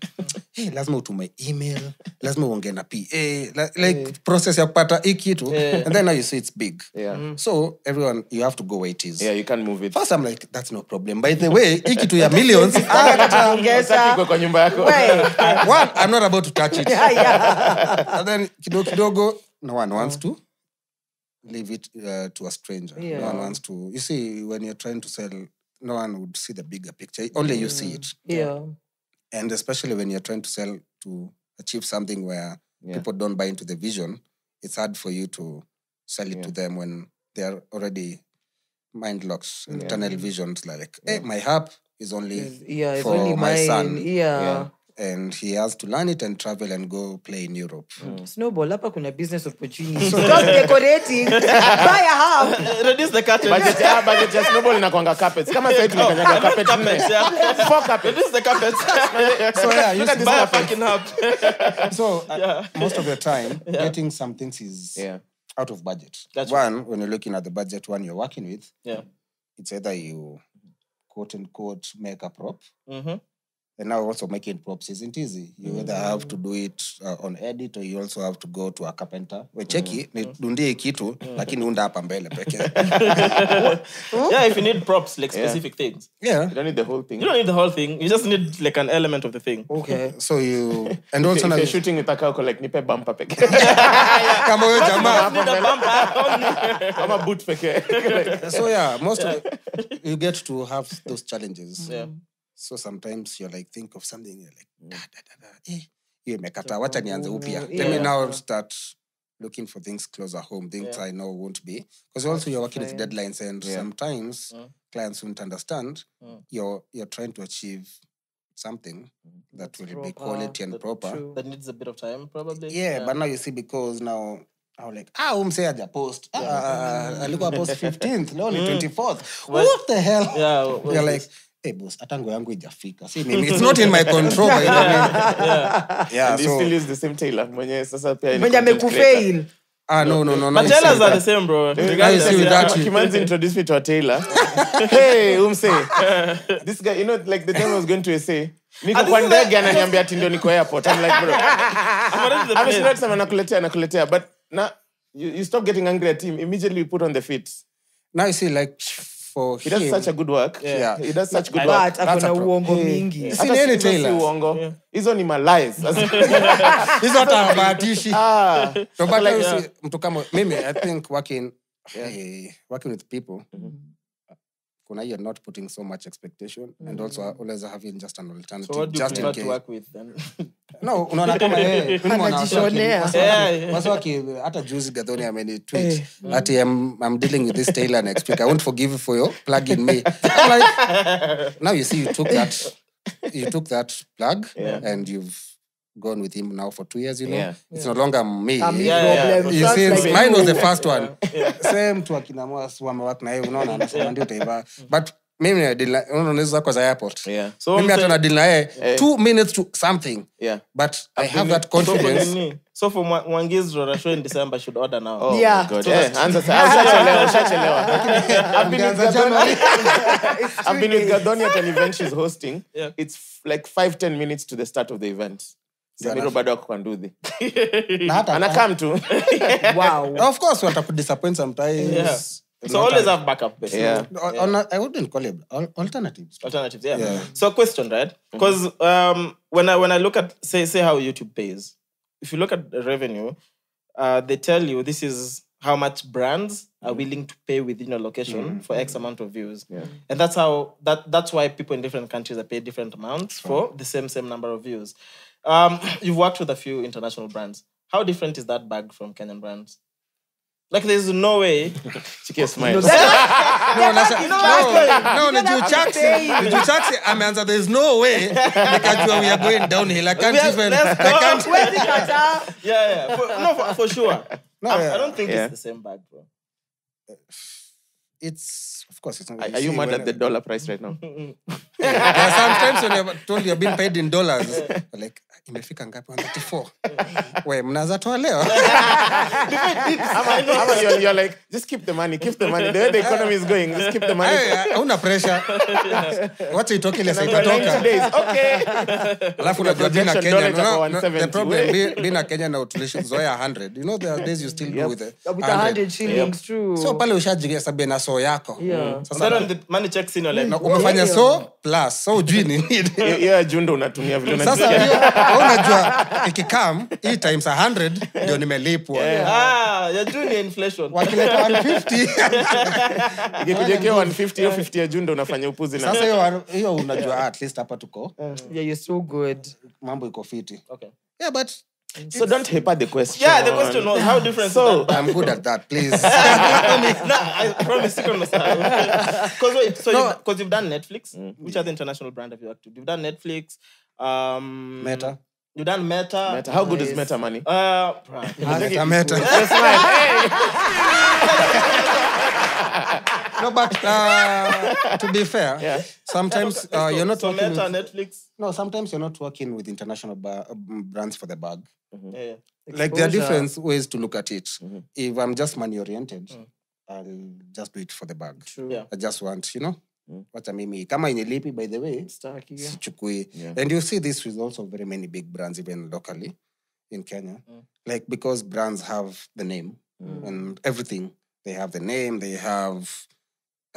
hey, lazima utume email lazima uongee na pa like, like process ya kupata hii kitu Yeah. and then now you see it's big. Yeah. so everyone you have to go where it is. Yeah, you can move it. first i'm like that's no problem. By the way hii kitu ya millions ah, kwa nyumba yako. One i'm not about to touch it. Yeah, yeah. and then kidogo kidogo no one wants to leave it uh, to a stranger. No one wants to you see when you're trying to sell no one would see the bigger picture. Only you see it. Yeah. And especially when you're trying to sell to achieve something where Yeah. people don't buy into the vision it's hard for you to sell it to them when they're already mind locks and Yeah. tunnel visions like hey my harp is only Yeah, it's for only my mine. son Yeah. Yeah. and he has to learn it and travel and go play in europe Snowball, hapa kuna business opportunity. Stop decorating. Buy a house Reduce the curtain. Budget ya budget ya snowball inakwanga carpets. Kama sasa tumekanyaga carpet nne. Carpets, yeah. Four carpets. Reduce the carpets. so yeah you see- Buy a fucking hub. so yeah. most of the time getting some things is Yeah. out of budget That's one when you're looking at the budget one you're working with Yeah. it's either you quote unquote make a prop Mm-hmm. And now also making props isn't easy you either have to do it uh, on edit or you also have to go to a carpenter wecheki nidundie kitu lakini unda hapa mbele peke Yeah, if you need props, like Yeah. things. yeah You don't need the whole thing. You don't need the whole thing. You just need like an element of the thing. okay so you and also if if you're shooting with a car, like nipe bumper peke. kama wewe jamaa Need a bumper. Ama boot peke. So yeah most of you get to have those challenges Yeah. So sometimes you're like think of something you're like da, da, da, da. Eh, hiyo imekata wacha nianze upya let me now start looking for things closer home things Yeah. i know won't be because also you're working with deadlines and Yeah. sometimes Mm. clients won't understand Mm. you're you're trying to achieve something that will be quality and proper True. That needs a bit of time, probably. yeah, yeah. but now you see because now I'm like, ah, umse aja post. Ah, alikuwa post 15th, leo ni 24th. What the hell? Yeah, what You're like, this? Hey boss, hata nguo yangu ijafika. See, mimi, it's not in my control. by the way. Yeah, and you still use the same tailor. Mwenye sasa pia Mwenye amekufail. ah, no, no, no. now But tailors are the same, bro. I Regardless, see with that. Kimanzi introduced me to a tailor. hey, umse. This guy, you know, like the time I was going to SA, niko Ah, kwa ndege ananiambia ati ndio niko airport. I'm like, bro. The ameshinda kusema nakuletea nakuletea but na you, you stop getting angry at him immediately you put on the fit Now you see, like, for he does him, such a good work. Yeah. he does such good work. akona uongo mingi. See, Hata ni any hizo uongo. Hizo ni malies hizo hata habatishi. ah. No, but like, see, mtu kama mimi, I think working, yeah. working with people, kuna hiyo not putting so much expectation and also always have just an alternative So what do you just in case. work with then? no unaona kama eh, waki- Anajishonea. wasi waki- Yeah, yeah. wasi waki- hata juzi gadhoni amenitweet ati I'm, I'm dealing with this tailor next week i won't forgive you for your plug in me I'm like, now you see you took that you took that plug and you've gone with him now for two years, you know. Yeah. It's no longer me. Ah, me Yeah, yeah, problem. You see, like mine was the first one. Same tu akina Mwass wamewak na yeye unaona anasema ndio utaivaa. But mimi na deal na- unaona unaweza zako za airport. Yeah. So Mimi hata I'm na deal na yeye Eh. two minutes to something. Yeah. But I have that confidence. So for Mwa- Mwangi's Rora show in December should order now. Oh, Yeah. my God. Eh, anza sa- ushachelewa, ushachelewa. I've been with Ungeanza Gadoni- I've been with Gadoni at an event she's hosting. Yeah. It's f- like five, ten minutes to the start of the event. Samiro bado ako kwa nduthi. Na hata- Anakam tu. Wow. Of course watakudisappoint sometimes. Yeah. So always have backup basically. Yeah. On a- I wouldn't call it alternatives. alternatives yeah. Yeah. so question right because um when i when i look at say say how youtube pays if you look at the revenue uh they tell you this is how much brands are willing to pay within a location for x amount of views and that's how that that's why people in different countries are paid different amounts for the same same number of views um you've worked with a few international brands. How different is that bag from kenyan brands? Like there's no way Chiki smile. No, nasha- no, no, ni juu Chaxy- ni juu Chaxy ameanza there is no way. Nikajua we are going downhill. I can't We are- even- let's I can't- yeah yeah for, no for, for sure. No, I, yeah. I don't think Yeah. it's the same bag bro. It's of course it's not. Are, are you mad at the dollar price right now? There are sometimes when you're told you're being paid in dollars, like imefika ngapi 134 we mnaza toa leo Ama, ama you're, you're like, just keep the money, keep the money. The way the economy is going, just keep the money. Hey, hauna pressure wacha itoke ile For 90 saitatoka days. Okay. alafu unajua being a projection Kenyan, dollar no, itakuwa no, the 170. problem be- being a Kenyan na tulishazoea 100 you know there are days you still do with the With a hundred shillings, true. so pale ushajihesabia na so yako Yeah. and sasa then when the money checks in you're like na umefanya so plus so ujui ni nini Hiyo- hiyo ya jundo unatumia vile sasa unajisikia. hiyo wewe unajua ikikam hii times 100 ndio nimelipwa ah ya juu ni inflation wakileta 150 Ikikujekia 150 hiyo 50 ya jundo unafanya upuzi na sasa hiyo hiyo unajua at least hapa tuko Yeah, you're so good. mambo iko fiti okay yeah but so don't hyper the question yeah the question was how different So- is that i'm good at that please no, I promise you can Because so No. you've, you've done Netflix. Which other international brand have you worked with? You've done Netflix. Um, Meta. You've done Meta. Meta, how good is meta money Uh, meta meta. No but uh, to be fair Yeah. sometimes uh, you're not so working Meta, with, Netflix. no sometimes you're not working with international ba- um, brands for the bag. Yeah, yeah. like there are different ways to look at it. If i'm just money oriented i'll just do it for the bag. Yeah. i just want you know wacha mimi kama inilipi by the way sichukui. Yeah. and you see this with also very many big brands even locally in kenya. Like because brands have the name and everything. They have the name they have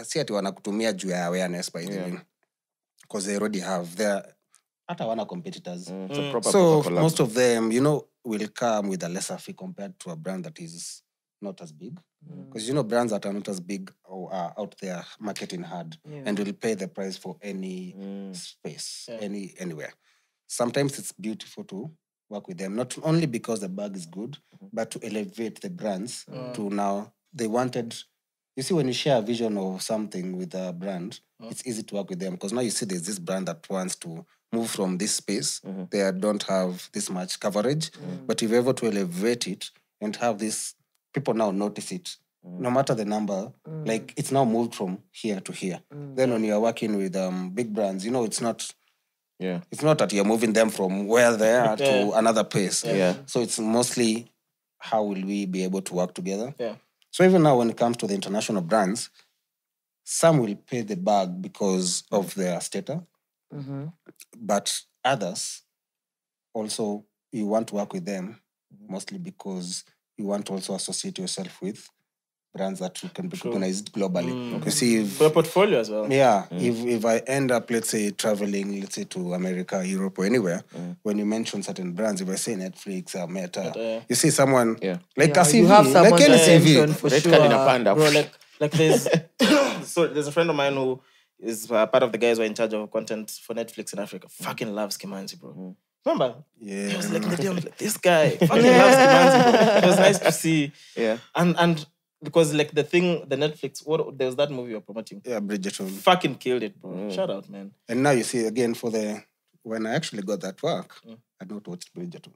si ati wanakutumia juu ya awareness by the Yeah. way because they already have their hata wana competitors. Mm. a so most of them you know will come with a lesser fee compared to a brand that is not as big Mm. because you know brands that are not as big or are out there marketing hard Yeah. and will pay the price for any mm. space Yeah. any anywhere. Sometimes it's beautiful to work with them not only because the bag is good mm-hmm. but to elevate the brands mm. to now they wanted you see when you share a vision of something with a brand it's easy to work with them because now you see there's this brand that wants to move from this space. Mm-hmm. They don't have this much coverage but if you're able to elevate it and have this people now notice it no mm. matter the number mm. like it's now moved from here to here. Mm. Then when you're working with um, big brands you know it's not yeah. it's not that you're moving them from where they are to Yeah. another place. Yeah. so it's mostly how will we be able to work together. Yeah. so even now when it comes to the international brands some will pay the bag because of their status. Mm-hmm. But others also you want to work with them mostly because you want to also associate yourself with brands that you can be recognized globally you see if, For your portfolio as well. yeah if, if i end up let's say traveling let's say to america europe or anywhere when you mention certain brands if i say netflix or meta yeah. you see someone Yeah. like Yeah, a CV, you have someone like any cv for Red sure. card inapanda. Bro, like, like there's so there's a friend of mine who is uh, part of the guys who are in charge of content for Netflix in Africa. Fucking loves Kimanzi, bro. Remember? Yeah, He was like, in the day, I was like, this guy fucking loves Kimanzi. It was nice to see. Yeah. And and because like the thing, the Netflix, what there was that movie you're promoting. yeah bridgerton Fucking killed it, bro. Shout out, man. and now you see again for the when I actually got that work, Mm. I'd not watched Bridgerton.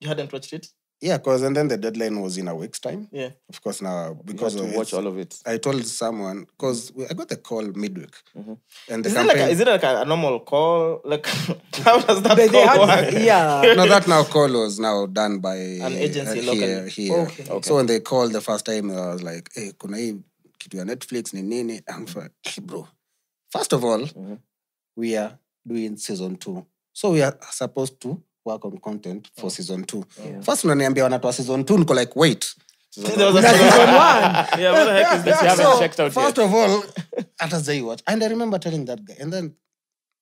You hadn't watched it? Yeah, because and then the deadline was in a week's time. Yeah. Of course, now You because had of to watch it's- all of it. I told someone because I got the call midweek, Mhm. and the Is it, like a, is it like a, a normal call? Like, how does that But they call had, work? yeah. no, that now call was now done by An agency uh, here. locally. here. Okay. Okay. So when they called the first time, I was like, "Hey, kuna hii kitu ya Netflix ni nini?" I'm like, "Hey, bro, first of all, Mhm. we are doing season two, so we are supposed to work on content for season two. First unaniambia wanatoa season two, niko like, wait, There was a Kuna season one. Yeah, what the heck is this? You haven't So, checked out first of all, hata sijai watch. And I remember telling that guy. And then,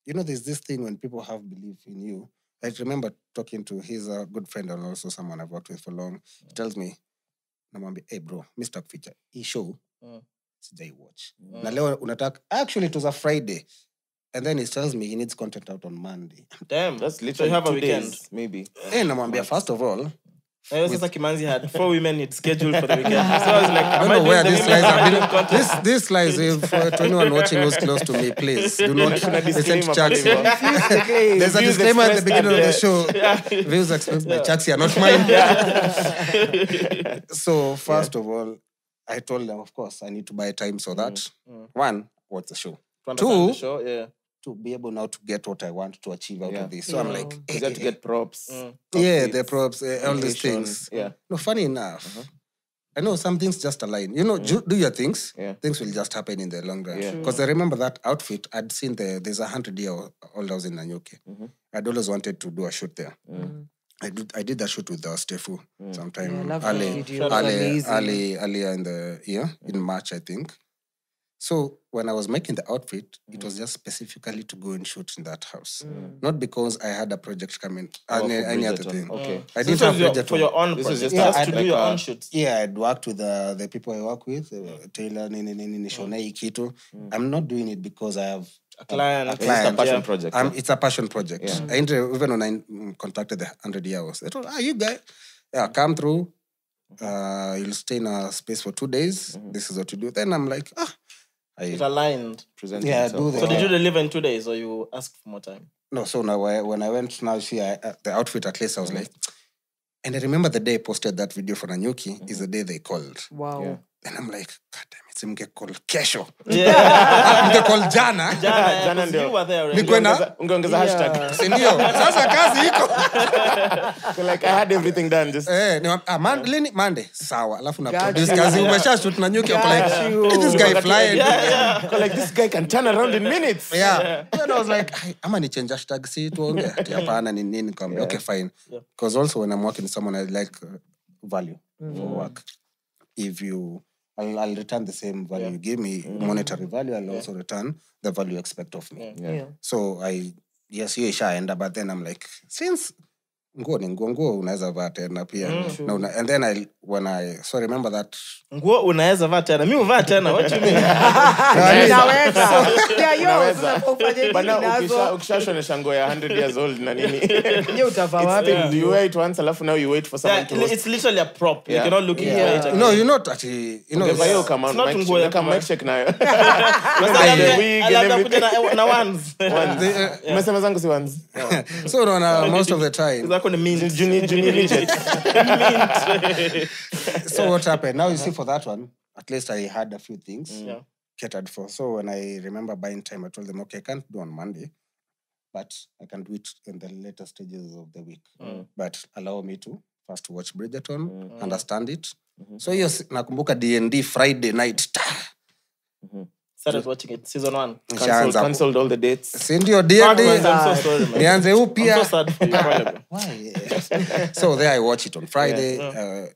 you know, there's this thing when people have belief in you. I remember talking to his a good friend and also someone I've worked with for long. He tells me, namwambia, hey bro, Mr. feature hii show, Mm. sijai watch. Na leo unataka, actually it was a Friday. And then he tells me he needs content out on Monday. Damn. That's literally you have a two weekend. days, maybe. Hey, namwambia, first of all, Na hiyo sasa Kimanzi had four women he'd scheduled for the weekend. So I was like, I am don't know where doing the these women lies have doing been. content? This, these lies, if uh, to anyone watching who's close to me, please do not listen to disclaimer, Chucks. There's a disclaimer at the beginning of the are show. Views expressed by Chaxy are not mine. so first of all, I told them, of course, I need to buy time so that Mm. one, watch the show. To understand the Two. show, yeah. To be able now to get what I want to achieve out Yeah. of this. So I'm Yeah. like, You got to get props. Mm. yeah, the props, uh, all these things. Yeah. No, funny enough, I know some things just align. You know, do, do your things. Yeah. Things will just happen in the long run. Yeah. Because I remember that outfit. I'd seen the there's a hundred year old house in Nanyuki. Mhm. I'd always wanted to do a shoot there. Mm. I did I did that shoot with uh, Stefu Yeah, I sometime love that early, video. It was early, early, earlier in the year, in March, I think. So when I was making the outfit, it was just specifically to go and shoot in that house, not because I had a project coming, Oh, any, any other thing. Okay. I So didn't this was have your, Bridgerton. for your own This project. was just Yeah, have to I'd do your like own a- shoots. yeah i'd worked with uh, the people i work with uh, taylor nini nini nishone hii kitu i'm not doing it because i have A client. a It's a passion yeah. project. I'm, yeah? it's a passion project Yeah. I inter- even when i mm, contacted the 100 years they told ah you guy yeah come through uh, you'll stay in a space for two days this is what you do then i'm like ah It aligned. Present Yeah, do the- So did you deliver in two days or you asked for more time? no so now I, when i went now see I, uh, the outfit at least i was like and i remember the day i posted that video for nanyuki is the day they called Wow. Yeah. And i'm like god damn it simgecall kesho. Yeah. mgecall jana. Jana, Jana 'cause ndio. you were there already. Nikuwe na- Ungeongeza- ungeongeza hashtag. sindio sasa kazi iko. So like I had everything done. Just Eh, ni wa- ah, man- lini? Mande sawa alafu na Got produce you. kazi. Umesha shoot Nanyuki uko like Got you. "Is this guy flying. Go like this guy can turn around in minutes. yeah. Then i was like "Ai, ama ni change hashtag si tuonge ati hapana ni nini? Nikamwambia okay fine. Yeah. because also when i'm working with someone i like uh, value for work. If you I'll, I'll return the same value you give me monetary value i'll also return the value you expect of me. Yeah. so i yes hiyo ishaenda but then i'm like since nguo ni nguo nguo unaweza vaa tena pia. Na una, and then I, when i so remember that nguo unaweza vaa tena mi uvaa tena what you mean? Inaweza. They are yours. Unafaa ufanye nini But now nazo? ukishashonesha nguo ya 100 years old na nini utavaa wapi? You wear it once alafu now you wait for someone Yeah, to it's literally a prop. You cannot look Yeah. it. no you're not actually you know it's- It's not nguo ya kama check nayo. Sasa the wig and everything. na- na ones. Ones. Umesema zangu si ones. so unaona most of the time Zako ni mint. Juni- juni midget. so what happened? Now you see for that one at least i had a few things Yeah. catered for. So when i remember buying time i told them okay i can't do on monday but i can do it in the later stages of the week. Mm. but allow me to first watch bridgerton understand it. Mm-hmm. so hiyo nakumbuka dnd friday night. Ta, Started watching it. Season one. Cancelled- nishaanza cancelled all the dates. si ndio Fuck, man, dnd I'm so nianze so there i watch it on friday Yeah. uh,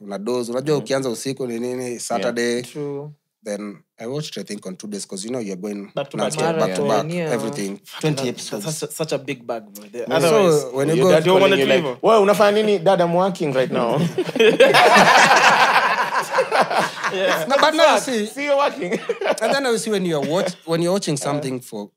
unadoz unajua ukianza usiku ni nini? Saturday True. then i watched i think on two days because you know you're going Back to back, back to back yeah. everything. 20 episodes. such a, such a big bag, bro. The- so when you Your go dad you do like, well unafanya nini? Dad i'm working right now. No, but now see. See you working. And then i see when you're watch when you're watching something for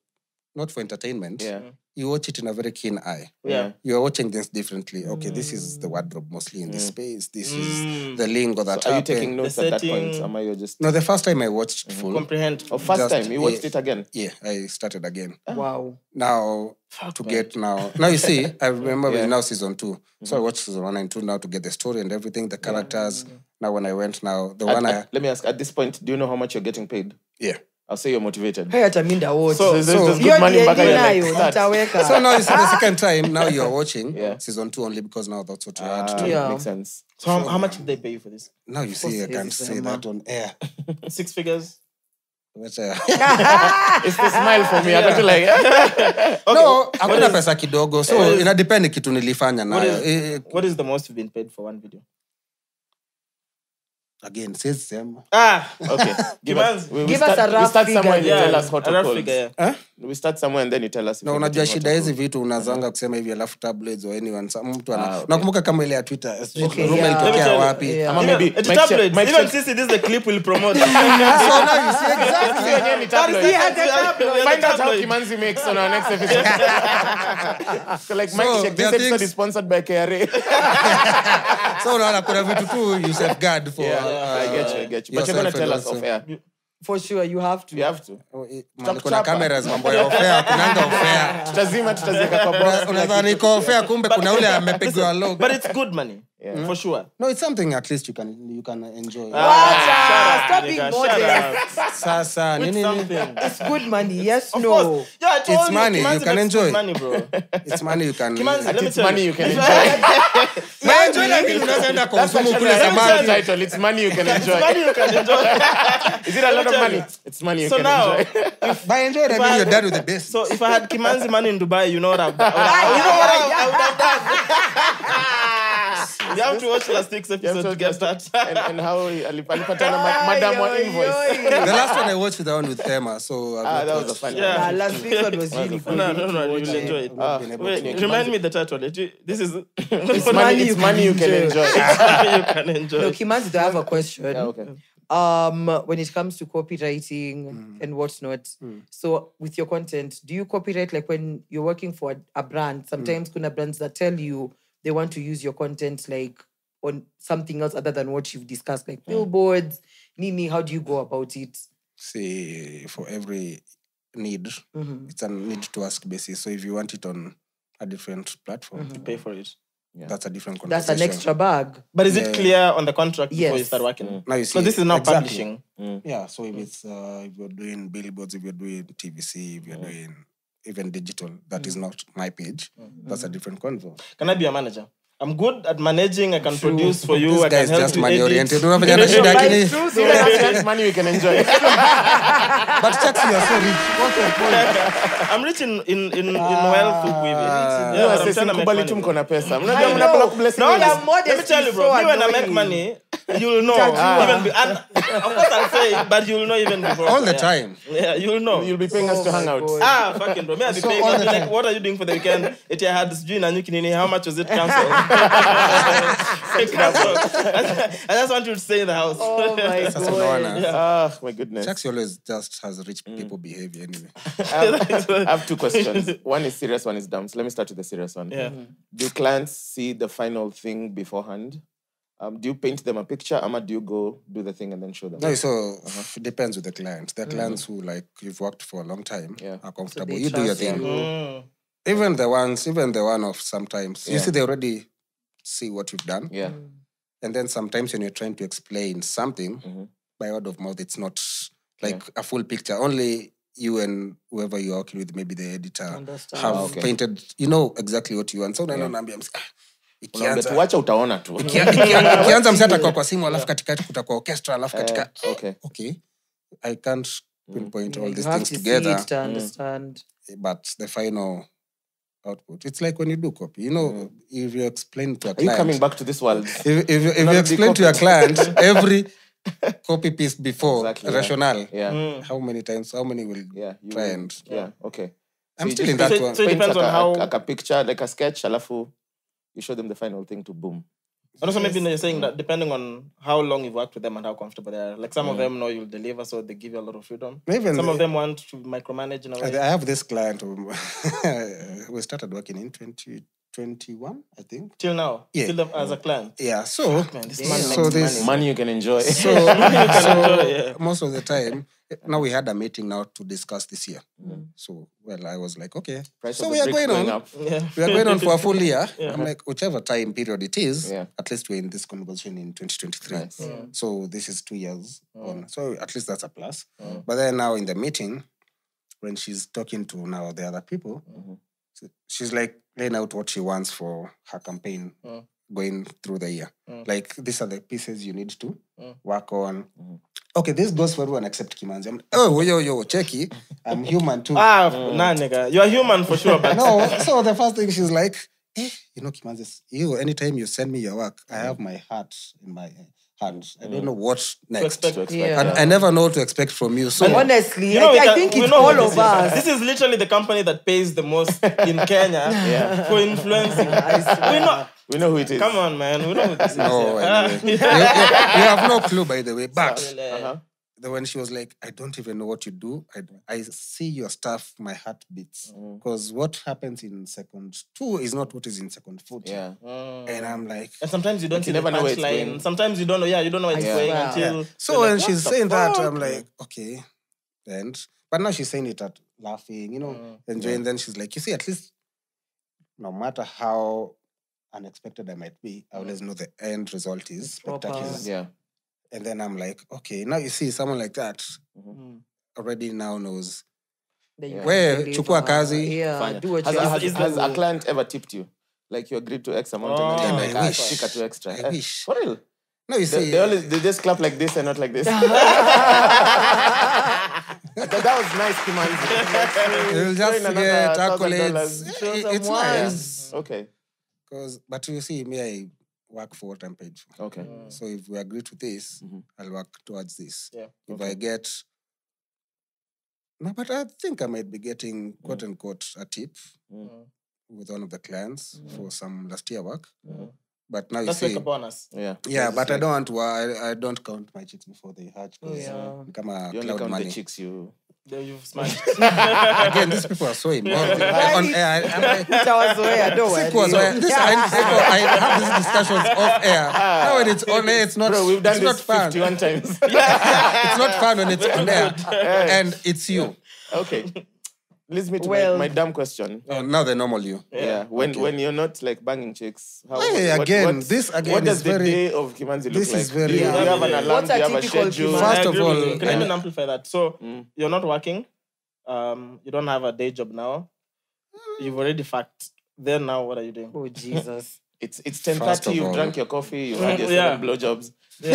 not for entertainment Yeah. You watch it in a very keen eye. Yeah. You are watching things differently. Okay, this is the mm. wardrobe mostly in this mm. space. This is mm. the lingo that So are you taking notes at that point? Am I just No, the first time I watched mm-hmm. full. Comprehend. oh first just- time you watched yeah. it again? Yeah, I started again. Ah. Wow. Now to get now. Now you see, I remember Yeah. now season 2 So I mm-hmm. watched season one and two now to get the story and everything, the characters. Mm-hmm. Now when I went now, the At- one I let me ask. At this point, do you know how much you're getting paid? yeah. I'll say you're motivated. Hey, hata mi ndawatch. So, there's, there's so- good money back nayo, your neck. Start. nitaweka. So now you the second time. Now you're watching Yeah. season two only because now that's what you had to. Yeah. Makes sense. So how, how much did they pay you for this? Now you see, I can't say that on air. Six figures. It's the smile for me. I got to no, hakuna pesa kidogo. So inadepend kitu nilifanya nayo. Eh, what is the most you've been paid for one video? Again, sema. Ah, Okay. Give us, we, we Give us a rough we start somewhere and Yeah, tell us rough figure, yeah. We start somewhere and then you tell us. no unajua shida hizi vitu unazanga kusema hivi alafu tablets or anyone some mtu ana Ah, okay. nakumbuka kama ile ya twitter Okay, rumor yeah. Ilitokea wapi Yeah. Ama maybe yeah. tablets sure, Even CC, this is the clip will promote. so now you see exactly Find out how. Kimanzi makes on our next episode. so like Mike So, check, this episode is sponsored by KRA. so unaona kuna vitu tu you safeguard for yeah, I get you, I get you. But you're gonna tell us off air. For sure, you have to. You have to. Oh, eh, kuna cameras mambo ya ofea kunanga ofea Tutazima, tutaziweka kwa box. Unadhani niko ofea kumbe kuna ule amepigwa log but it's good money, for sure. no it's something at least you can you can enjoy Ah, stop being shut modest. up. sasa With nini something. It's good money. Yes, Of no. course. Yeah, I told It's you, money, you can enjoy. money, bro. it's money you can Kimanzi, let me It's tell money you. you can enjoy. Na enjoy lakini unaweza enda kwa That's usumu actually kule a samaki title. It's money you can enjoy. it's Money you can enjoy. Is it a lot of money? It's money you can. So can now, enjoy. by enjoy I mean you're done with the best so if I had Kimanzi money in Dubai, you know what I've done. You know what I, I would have done. You have to watch last week's episode to get that. and, and how alipatana ma- madam wa invoice. the last one I watched is the one with Emma so I've Ah, not that was a watched- fun Yeah. Nah, last week's one was really good. no, no, no, you'll enjoy it. Ah, Wait, remind me the title. This is It's money, it's money you can enjoy. you can enjoy. No, Kimanzi, I have a question. Yeah, okay. Um, when it comes to copywriting Mm. and whatnot, so with your content, do you copyright like when you're working for a, a brand? Mm. Sometimes kuna brands that tell you they want to use your content like on something else other than what you've discussed, like mm. billboards. Nini, how do you go about it? say for every need Mhm. it's a need to ask basis so if you want it on a different platform mm-hmm. you Pay for it. that's a different That's an extra bag. But is Yeah. it clear on the contract before you start working? now you see So this is now exactly. publishing. Mm. yeah so if mm. it's uh, if you're doing billboards if you're doing tvc if you're doing even digital that is not my page that's a different convo Can I be a manager? I'm good at managing. I can produce for you. this I guy can is help just you money edit. oriented unafanya na shida lakini So money we can enjoy. but checks you are so rich what's your point I'm rich in in in, in wealth with women yeah, Yeah, I'm trying to make money, tu bro. mko na pesa. Mnajua know. kubless No, nini? let me tell you, bro. so me when I make money, you'll know. Ah. Even be, and of course I'll say it, but you'll know even before. all the Yeah. time Yeah, you'll know. You'll be paying us Oh to hang out. God. Ah, fucking bro. Me, I'll be So paying. all I'll the be like, time. what are you doing for the weekend? It I had sijui Nanyuki nini. How much was it cancelled? Cancelled. I just want you to stay in the house. Oh my Sasa god. unaona Ah, my goodness. Chaxy always just has rich people behavior anyway I have, I have two questions. One is serious, one is dumb. So let me start with the serious one. Yeah. Do clients see the final thing beforehand? Um, do you paint them a picture, Ama do you go do the thing and then show them? No, so it depends with the client. The clients who like you've worked for a long time Yeah. are comfortable. they you do your thing. you. Mm. Even the ones, even the one of sometimes you see they already see what you've done, Yeah. and then sometimes when you're trying to explain something Mhm. by word of mouth, it's not like a full picture. Only you and whoever you're working with, maybe the editor, Understand. have Ah, okay. painted. You know exactly what you want. So Yeah. unaambia msi- ah, Unaambia ikianza utaona tu. ikia- ikia- ikianza msi atakuwa kwa simu alafu katikati kutakuwa orchestra alafu Eh, katika okay. okay i can't pinpoint all these things to together to understand. but the final output it's like when you do copy you know if you explain to a Are you coming back to this world? if, if, if you explain to your client every copy piece before Exactly, yeah. rationale Yeah. how many times how many will Yeah. You try will- and Yeah. Okay. i'm so still in that So- one so it depends like on a, how- like a picture, like a sketch, alafu you show them the final thing to boom. And also, maybe you're saying that mm. depending on how long you've worked with them and how comfortable they are. Like some of mm. them know you'll deliver, so they give you a lot of freedom. Even some of them want to micromanage in a I way. I have this client who we started working in 2021, I think. Till now, Yeah. still have- as a client. Yeah, so Man, this Damn. man So makes this- money. Money you can enjoy. so, so enjoy, yeah. most of the time now we had a meeting now to discuss this year Mm. so well i was like okay Price so we are brick going on. Yeah. we are going on for a full year Yeah. i'm like whichever time period it is Yeah. at least we're in this conversation in 2023 Nice. So this is two years on so at least that's a plus Mm. but then now in the meeting when she's talking to now the other people Mm-hmm. She's like laying out what she wants for her campaign Mm. going through the year Mm. like these are the pieces you need to Mm. work on Mm-hmm. okay this goes for everyone except kimanzi I'm, oh yo yo checky i'm human too Ah, nah, nigga. You're human for sure, but no so the first thing she's like eh, you know kimanzi you anytime you send me your work i have my heart in my hands i don't know what next expect- To expect Yeah. and i never know what to expect from you so Honestly, You know, I, we I think it's know all of us. This is literally the company that pays the most in Kenya for influencing. we know. We know who it is. Come on, man. We know who this is. No, yeah. anyway. you, you- you have no clue by the way but Uh-huh. The when she was like, I don't even know what you do. I, I see your stuff, my heart beats. Mm. Because what happens in second two is not what is in second 40. Yeah. And I'm like, And sometimes you don't see you never know where it's punchline. going. Sometimes you don't know. Yeah, you don't know where it's I going swear. until. so when like, she's what the saying that. I'm like, okay. And but now she's saying it at laughing, you know, Mm. enjoying. Then she's like, you see, at least no matter how unexpected I might be, I always know the end result is proper. spectacular. Yeah. And then I'm like, okay, now you see someone like that Mm. already now knows That you Yeah. Where, chukua kazi. Yeah, Fanya. do what has, you has, is has a client ever tipped you? Like you agreed to X amount Oh, and then I like, ah, wish. stick at two extra. I Eh, wish. For real? No, you They, see, they, always, they just clap like this and not like this. that, that was nice, Kimanzi. You'll just Throwing another get $1,000. accolades. Show I- some it's nice. Okay. Cause, but you see, me, I work for what I'm paid for. Okay. So if we agree to this, Mhm. I'll work towards this. Yeah. If I get no, but I think I might be getting Mm. quote unquote a tip Mm. with one of the clients for some last year work. But now you That's see, like a bonus. Yeah. yeah, but I don't want to. I, I don't count my chicks before they hatch. Oh, 'cause yeah. Come on, You only cloud count money. the chicks you. There you've smashed. Again, these people are so involved. I- on air, I, I'm like, don't Sick was worry. where- this, I, I, I have these discussions off air. Now when it's on air, it's not. Bro, we've done it's this not fun. 51 times. it's not fun when it's on air, and it's you. okay. Leads me to Well- my, my dumb question. Oh, now the normal you. Yeah. When Okay. when you're not like banging chicks, how, Hey, again, this again what does is the very- day of Kimanzi look this like? is very- do, you, do you have an Yeah. alarm? What's do you have a schedule? First of all, can I I- even amplify that? So Mm. you're not working. Um, you don't have a day job now. You've already fucked. Then now, what are you doing? Oh, Jesus. It's it's ten First thirty. of You've all- drank your coffee. You've had your Yeah. seven blowjobs.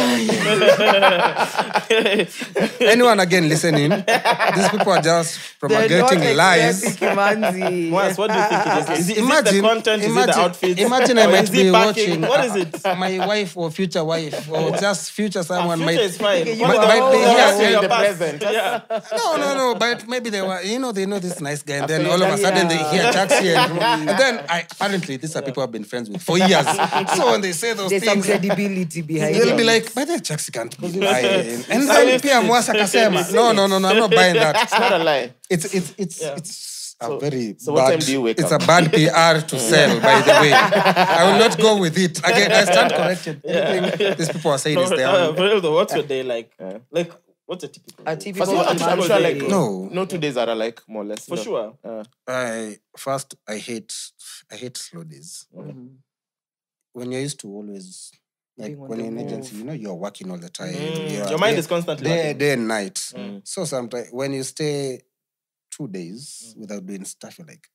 Anyone again listening? These people are just They're not propagating lies. expecting what do you think it is? Is, it- is it the Imagine- content? is it imagine- the outfit? imagine I Or might is be it packing? watching, What is uh, it? My wife or future wife or just future someone Future might. is fine. You are the- might be here else saying your the past? present. Yeah. No, no, no. But maybe they were, you know, they know this nice guy, and then all of a sudden they Yeah. hear taxi, and, and then I apparently these are people I've been friends with for years. so when they say those There's some things, credibility behind they'll it. be like, "By the taxi can't be buying." And then pia Mwasa kasema, "No, no, no, no, I'm not buying that." It's not a lie. It's it's it's Yeah. it's a So- very so what bad, time do you wake it's up? a bad PR to sell, by the way. I will not go with it. Again, I stand corrected. Anything these people are saying is their Uh, own. for real though, what's your day like? Yeah. Like, what's a typical? A typical First I'm, I'm sure like. No. no two days are alike more or less. For no. sure. Uh, I first I hate I hate slow days. Mhm. When you're used to always like when you're in agency, you know you're working all the time. Mm, your mind day- is constantly day, working. day and night. Mm. So sometimes when you stay two days mm. without doing stuff, you're like,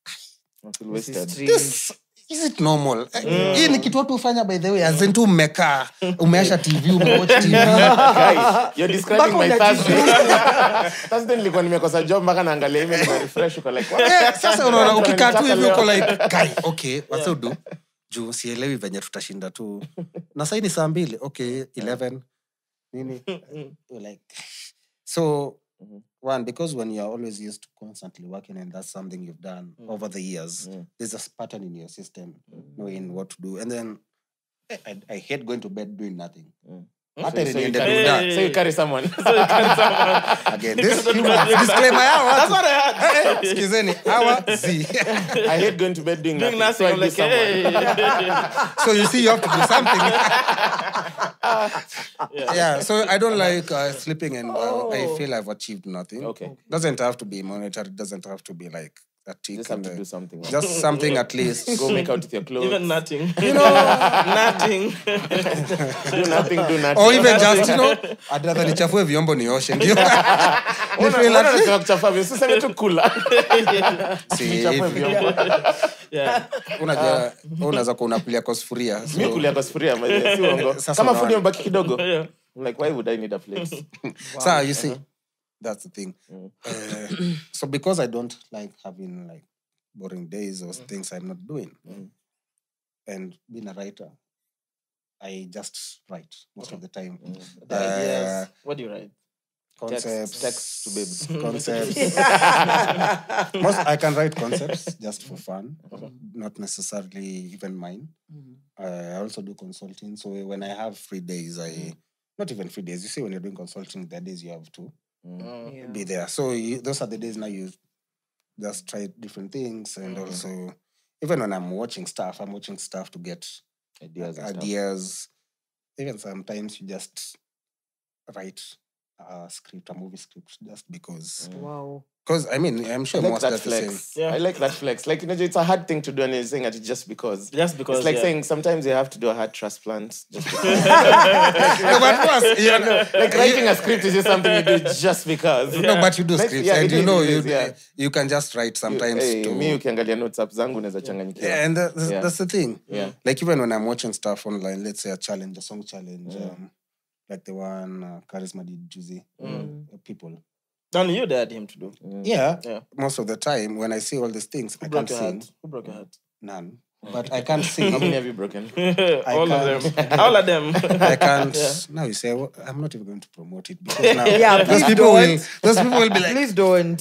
This is this is it normal? Eh, Hii ni kitu watu hufanya by the way, as in tu mmekaa, umeasha TV, umewatch TV. Guys, you're describing my Mpaka Thursday. Thursday nilikuwa nimekosa job mpaka naangalia refresh sasa unaona Watu ukikaa tu hivi uko like guy okay what's yeah. Juu sielewi venye tutashinda tu. Na sai ni saa mbili. Okay 11 nini? Like so Mhm. one because when you're always used to constantly working and that's something you've done over the years Mm. there's a pattern in your system knowing what to do. And then I, I hate going to bed doing nothing. Mm. Hata So- so you niende carry- dunda. So you carry someone. Again, this disclaimer hawa That's what I had. Sikizeni, hawa zi. Hate going to bed doing, Doing nothing. nothing. So I I'm do like, someone. hey. So you see, you have to do something. yeah. So I don't like uh, sleeping, and uh, I feel I've achieved nothing. Okay. Doesn't have to be monetary. Doesn't have to be like a tick. Just have to do something. Just something at least. Go make out with your clothes. Even nothing. You know, nothing. do nothing, do nothing. or even just you know, I'd rather nichafue vyombo nioshe ndio. Una- Nifeel unaona at kuchafua vyo, usiseme tu kula. Si, Nichafue hivi. vyombo. Yeah. Unajua, wewe unaweza kuwa unakulia kwa sufuria. So. Mimi kulia kwa sufuria, si uongo. Kama fundi mbaki kidogo. Yeah. I'm like, why would I need a so you see, that's the thing. Mm. Uh, so because I don't like having like boring days or mm. things I'm not doing, mm. and being a writer, I just write most of the time. The Uh, ideas. What do you write? concepts, text to babes. concepts. most I can write concepts just for fun, uh-huh. not necessarily even mine. Mm-hmm. Uh, I also do consulting. So when I have free days, I not even free days. You see, when you're doing consulting, there are days you have to Mm, mm, yeah. be there. So you, those are the days now you just try different things, and Mm-hmm. also even when I'm watching stuff, I'm watching stuff to get Ideas and ideas. Even sometimes you just write a script, a movie script, just because. Mm. Wow. Because I mean, I'm I sure like most that that's the same. flex. Yeah. I like that flex. Like, you know, it's a hard thing to do and you're saying it just because. Just because. it's like yeah. saying sometimes you have to do a heart transplant. Just because. no, but plus, you know, like writing a script is just something you do just because. no, but you do Like, scripts, yeah, and you is, know it you yeah. you can just write sometimes Hey, to. mi ukiangalia notes app zangu unaweza changanyikiwa. Yeah, and that, that's, Yeah. that's the thing. Yeah. Like even when I'm watching stuff online, let's say a challenge, a song challenge, Mm. um, like the one uh, Charisma did Juicy, Mm. uh, people. Then you dared him to do. Mm. Yeah, Yeah. most of the time when I see all these things, Who I broke can't your sing heart? Who broke your heart? none, but I can't sing. How many have you broken? All of them. All of them. I can't. Now you say well, I'm not even going to promote it because now Yeah, those people will don't. those people will be like. Please don't.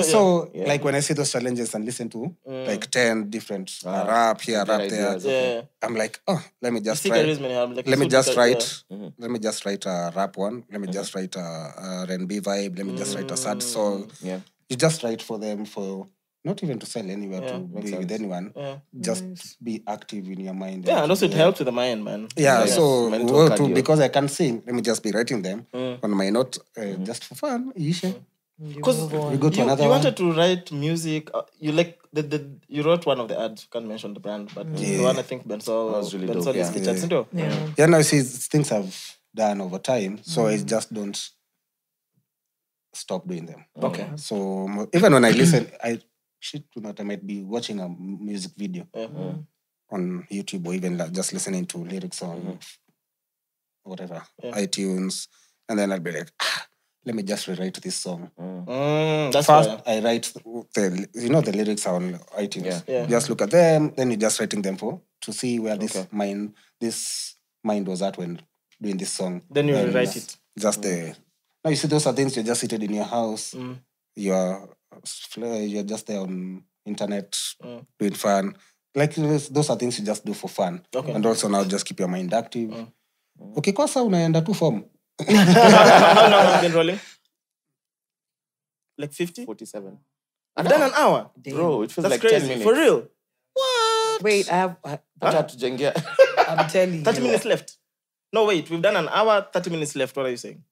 so Yeah. like when I see those challenges and listen to Mm. like ten different uh, Ah, rap here, different rap there, ideas. Yeah. I'm like, oh, let me just see try. charisma in him, like, let me just char- write yeah. Mhm. let me just write a rap one let me just write a, a R&B vibe let me just write a sad song Yeah. you just write for them for not even to sell anywhere Yeah, to makes be with anyone Yeah. just be active in your mind Yeah, and keep also it them- helps with the mind, man. yeah, Yes, so mental well, too, because I can't sing let me just be writing them Mm. on my note uh, just for fun Isha. Because we go to you, another you one wanted to write music. Uh, you like the, the you wrote one of the ads. Can't mention the brand, but the Yeah. one I think Bensoul was really Bensoul dope, is yeah. featured. Yeah. Sindio? Yeah. yeah now see things I've done over time so I just don't stop doing them Okay. So even when I listen, I shit do not. I might be watching a music video Yeah. on YouTube or even like just listening to lyrics on whatever Yeah. iTunes, and then I'll be like, ah, let me just rewrite this song. Mm, that's First, why. I write the you know the lyrics are on iTunes. Yeah. Yeah. Just look at them, then you're just writing them for to see where this Okay. mind this mind was at when doing this song. Then you And rewrite it. Just the now you see those are things you're just seated in your house Mm. you're fl- you're just there on internet Mm. doing fun like those, are things you just do for fun Okay. and also now just keep your mind active Mm. ukikosa unaenda tu form How long have you been rolling? Like 50? 47. I've done an hour. Bro, it feels That's like crazy. 10 minutes. For real. Wait, I have. I, huh? I'm telling 30 minutes left. No, wait. We've done an hour, 30 minutes left. What are you saying?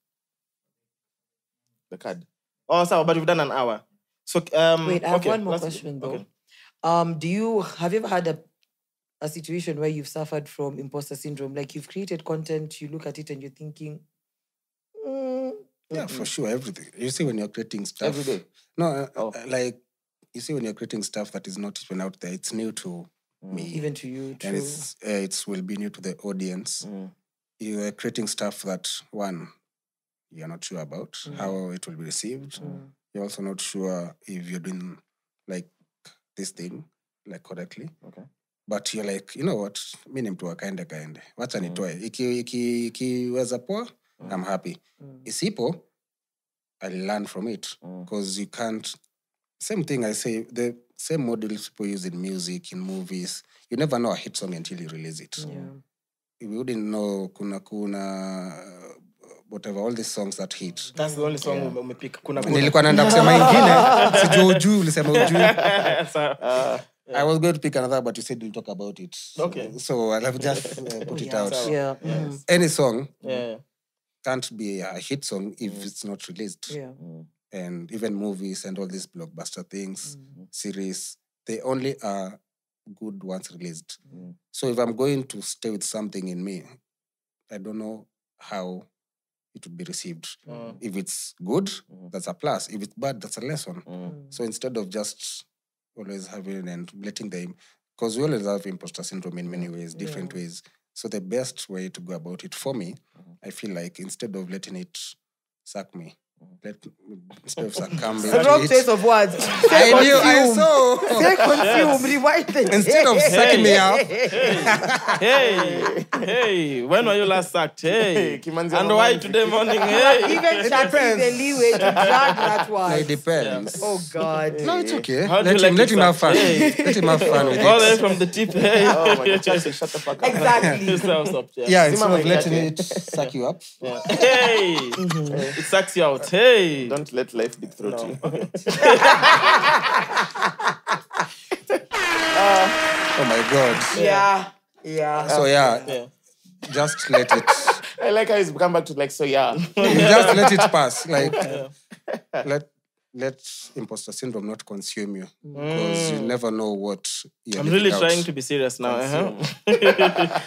The card. Oh, sorry, but we've done an hour. So, um, Wait, I have okay, one more question though. okay. Um, do you have you ever had a a situation where you've suffered from imposter syndrome? Like you've created content, you look at it and you're thinking, mm, yeah for sure everything you see when you're creating stuff Every day. no uh, Oh. uh, like you see when you're creating stuff that is not even out there it's new to me even to you, true. and it's uh, it's will be new to the audience Mm. you are creating stuff that one you're not sure about how it will be received you're also not sure if you're doing like this thing like correctly. Okay. but you're like you know what? Mi ni mtu wa kaende kaende. Wacha nitoe. Iki iki ikiweza poa i'm happy. Isipo I learn from it. Because you can't same thing i say the same models people use in music in movies you never know a hit song until you release it. Yeah. we wouldn't know kuna kuna whatever all these songs that hit That's the only song ume- umepika. Kuna kuna. nilikuwa naenda kusema ingine sijua ujui ulisema ujui So, i was going to pick another but you said we'll talk about it Okay. so i'll just uh, put it out Yeah. mhm. any song yeah. can't be a hit song if it's not released Yeah. and even movies and all these blockbuster things series they only are good once released so if i'm going to stay with something in me i don't know how it would be received. Mm. If it's good mm. that's a plus. If it's bad that's a lesson. Mm. So instead of just always having and letting them because we always have imposter syndrome in many ways different ways. So the best way to go about it for me i feel like instead of letting it suck me let instead of succumb The wrong into choice of words. I knew I consume. saw Say consume. Rewind it. Instead of sucking me up. Hey, hey, when were you last sacked? Hey, Kimanzi and why today morning? Hey, Even chat the leeway to drag that one. it depends Oh God. no it's okay How let him like let it, him have fun let him have fun with all the way from the tip. Hey, Oh my God, shut the fuck up. Exactly. yourselves. Yeah. yeah Zima instead of letting it suck you up Yeah. Hey, mm-hmm. it sucks you out. Hey, Don't let life deep throat you. oh my god Yeah. Yeah. so yeah, Yeah. just let it I like how he's come back to like, so yeah. just let it pass like let let imposter syndrome not consume you because you never know what you're I'm really out. trying to be serious now. Uh-huh.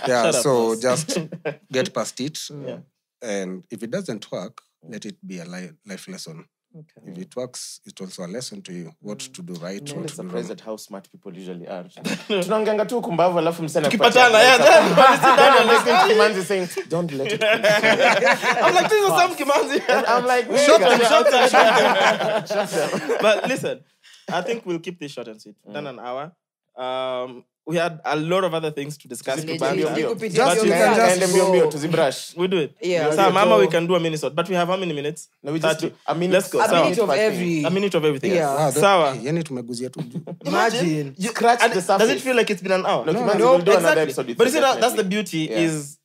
yeah Shut so boss. just get past it Yeah. and if it doesn't work let it be a li- life lesson Okay. if it works it's also a lesson to you what to do right I'm what to do surprised at how smart people usually are. Tunaongeanga tu kumbavu alafu msana Tukipatana, yeah, then. Kimanzi saying, don't let it I'm like, this is Sam Kimanzi. I'm like, Shut them, shut them, shut them. But listen, I think we'll keep this short and sweet. Done an hour. Um, we had a lot of other things to discuss. to Go. tuzibrush. We do it. Yeah. So, Mama, we can do a minute. But we have how many minutes? No, we just 30. a minute. Let's go. A minute of every. A minute of everything. Yeah. Wow, Sawa. yani tumeguzia tu. Imagine. You, Scratch the surface Does it feel like it's been an hour? No, No, exactly. But you you, see, that, that's the beauty Yeah. is,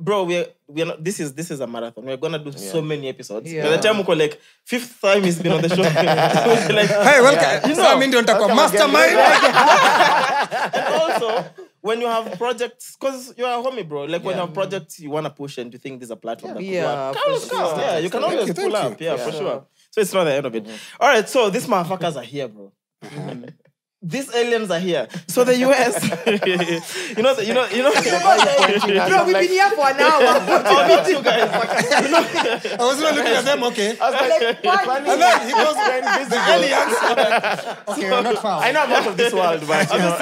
bro, we're we're not, this is this is a marathon. We're gonna do yeah. so many episodes. By the time we call like fifth time he's been on the show, like, Hey, welcome. You know, Sasa mimi ndio mastermind. and also when you have projects, because you're a homie, bro. Like yeah. when you have projects you wanna push and you think there's a platform that could Yeah, work. sure. Yeah, you can always you, pull you. up. yeah, Yeah, for sure. So it's not the end of it. All right, so these motherfuckers are here, bro. These aliens are here. So the US, you know, the, you know, you know. Bro, we've been here for an hour. Oh, me too, guys. I was even looking at them, okay. Like, what? And then he goes, the aliens. Okay, we're not found. I know I'm out of this world, but you know,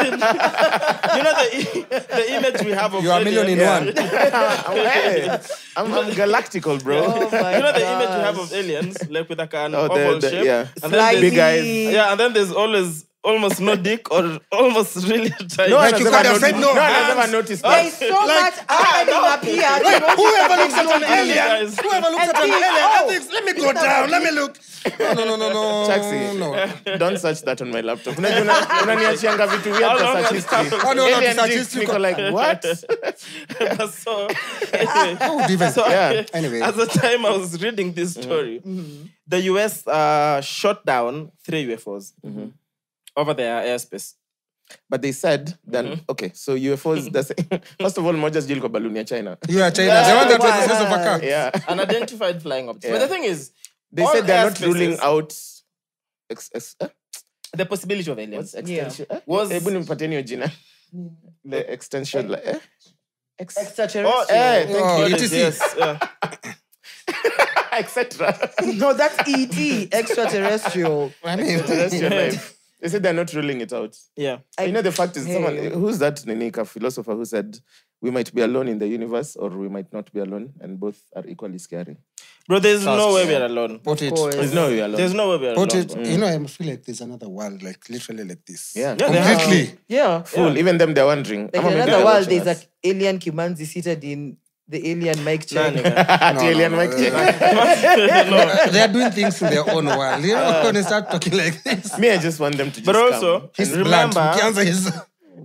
you know the the image we have of You're a million in aliens- one. I'm, I'm, I'm galactical, bro. Oh You know the image we have of aliens, like with like an Oh, the- oval the- shape, yeah. and then Big there's, eyes. yeah, and then there's always almost no dick or almost really tiny. No one Like has you could have noticed- said no one has hands. ever noticed There that. is so much happening up here. to whoever looks at there's an alien, whoever looks at an alien, think, I oh, think, let me go down, let me look. No, no, no, no, no. Taxi. No. Don't search that on my laptop. Unajua una- unaniachianga vitu weird How kwa long search history. Oh, no, no, Alien search dicks, history. niko like, what? so, anyway, How even- so Yeah. Anyway. at the time I was reading this story, the US uh, shot down three UFOs over their airspace. But they said that, okay, so UFOs, that's, first of all, moja sijui ilikuwa balloon ya China. You are China. The one that was the size of a Yeah. Unidentified flying objects. But the thing is, They said they're not ruling out ex, ex, eh? the possibility of aliens. What's Yeah. extension? eh? Was- Hebu nimpatie hiyo jina. The extension. like, eh? Ex- Extraterrestrial. Oh, eh, thank Oh, you. Yes, yeah. etc. No, that's ET, extraterrestrial. I mean, That's your life. They said they're not ruling it out. yeah. you know, the fact is, someone Hey. who's that Ninika philosopher who said, we might be alone in the universe or we might not be alone, and both are equally scary. Bro, there's no way we're alone. put it, course. There's no way alone. There's no way we're put alone. it. bro. You know, I feel like there's another world, like literally like this. Yeah. Yeah, they Completely. Yeah. Full. Even them, they're wondering. Like "Ama in another world, watching there's us." like alien Kimanzi seated in the alien mic Nah, chair. nigga. At No, alien no, mic no, check. they are doing things in their own world. You know, when they start talking like this. Me, I just want them to just But come. also, He's remember, blunt. Ukianza his-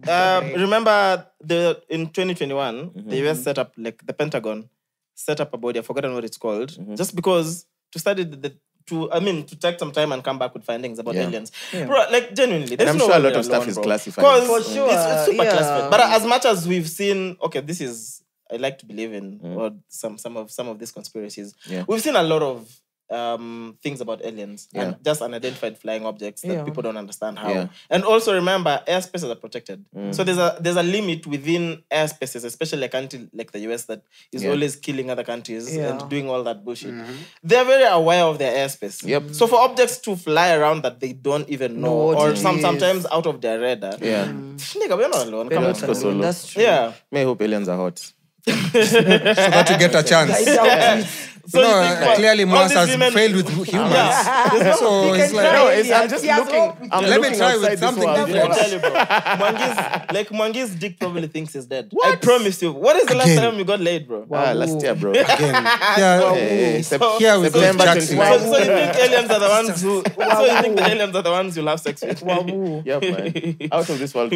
Um, remember the in 2021, the US set up like the Pentagon set up a body. I've forgotten what it's called. Just because to study the, the to I mean to take some time and come back with findings about Yeah. aliens. Bro, like genuinely, there's I'm no sure a lot of stuff alone, is bro. classified. 'Cause For it's- sure, it's, super yeah. classified. But as much as we've seen, okay, this is I like to believe in mm. or some some of some of these conspiracies. Yeah. We've seen a lot of um things about aliens Yeah. and just unidentified flying objects that Yeah. people don't understand how. Yeah. And also remember, airspaces are protected. Mm. So there's a there's a limit within airspaces, especially like country like the US that is Yeah. always killing other countries Yeah. and doing all that bullshit. Mm-hmm. They're very aware of their airspace. Yep. So for objects to fly around that they don't even know, Know what or some sometimes out of their radar. Yeah. Nigga, we're not alone. Come on. go alone, solo. That's true. Yeah. May hope aliens are hot. So that you get a chance. I doubt it. So you know, think uh, clearly Mars has women- failed with humans. Yeah. So it's like, No, it's, yeah. I'm just looking. I'm Let me try with something world. Let different. tell you, bro. Mwangi's, like Mwangi's dick probably thinks he's dead. I promise you. What is the last time you got laid, bro? Ah, last year, bro. again, yeah, Sep- So- here with September Jackson. 21. So, so you think aliens are the ones who? so you think the aliens are the ones you'll have sex with? Wabu. Yep, man. Out of this world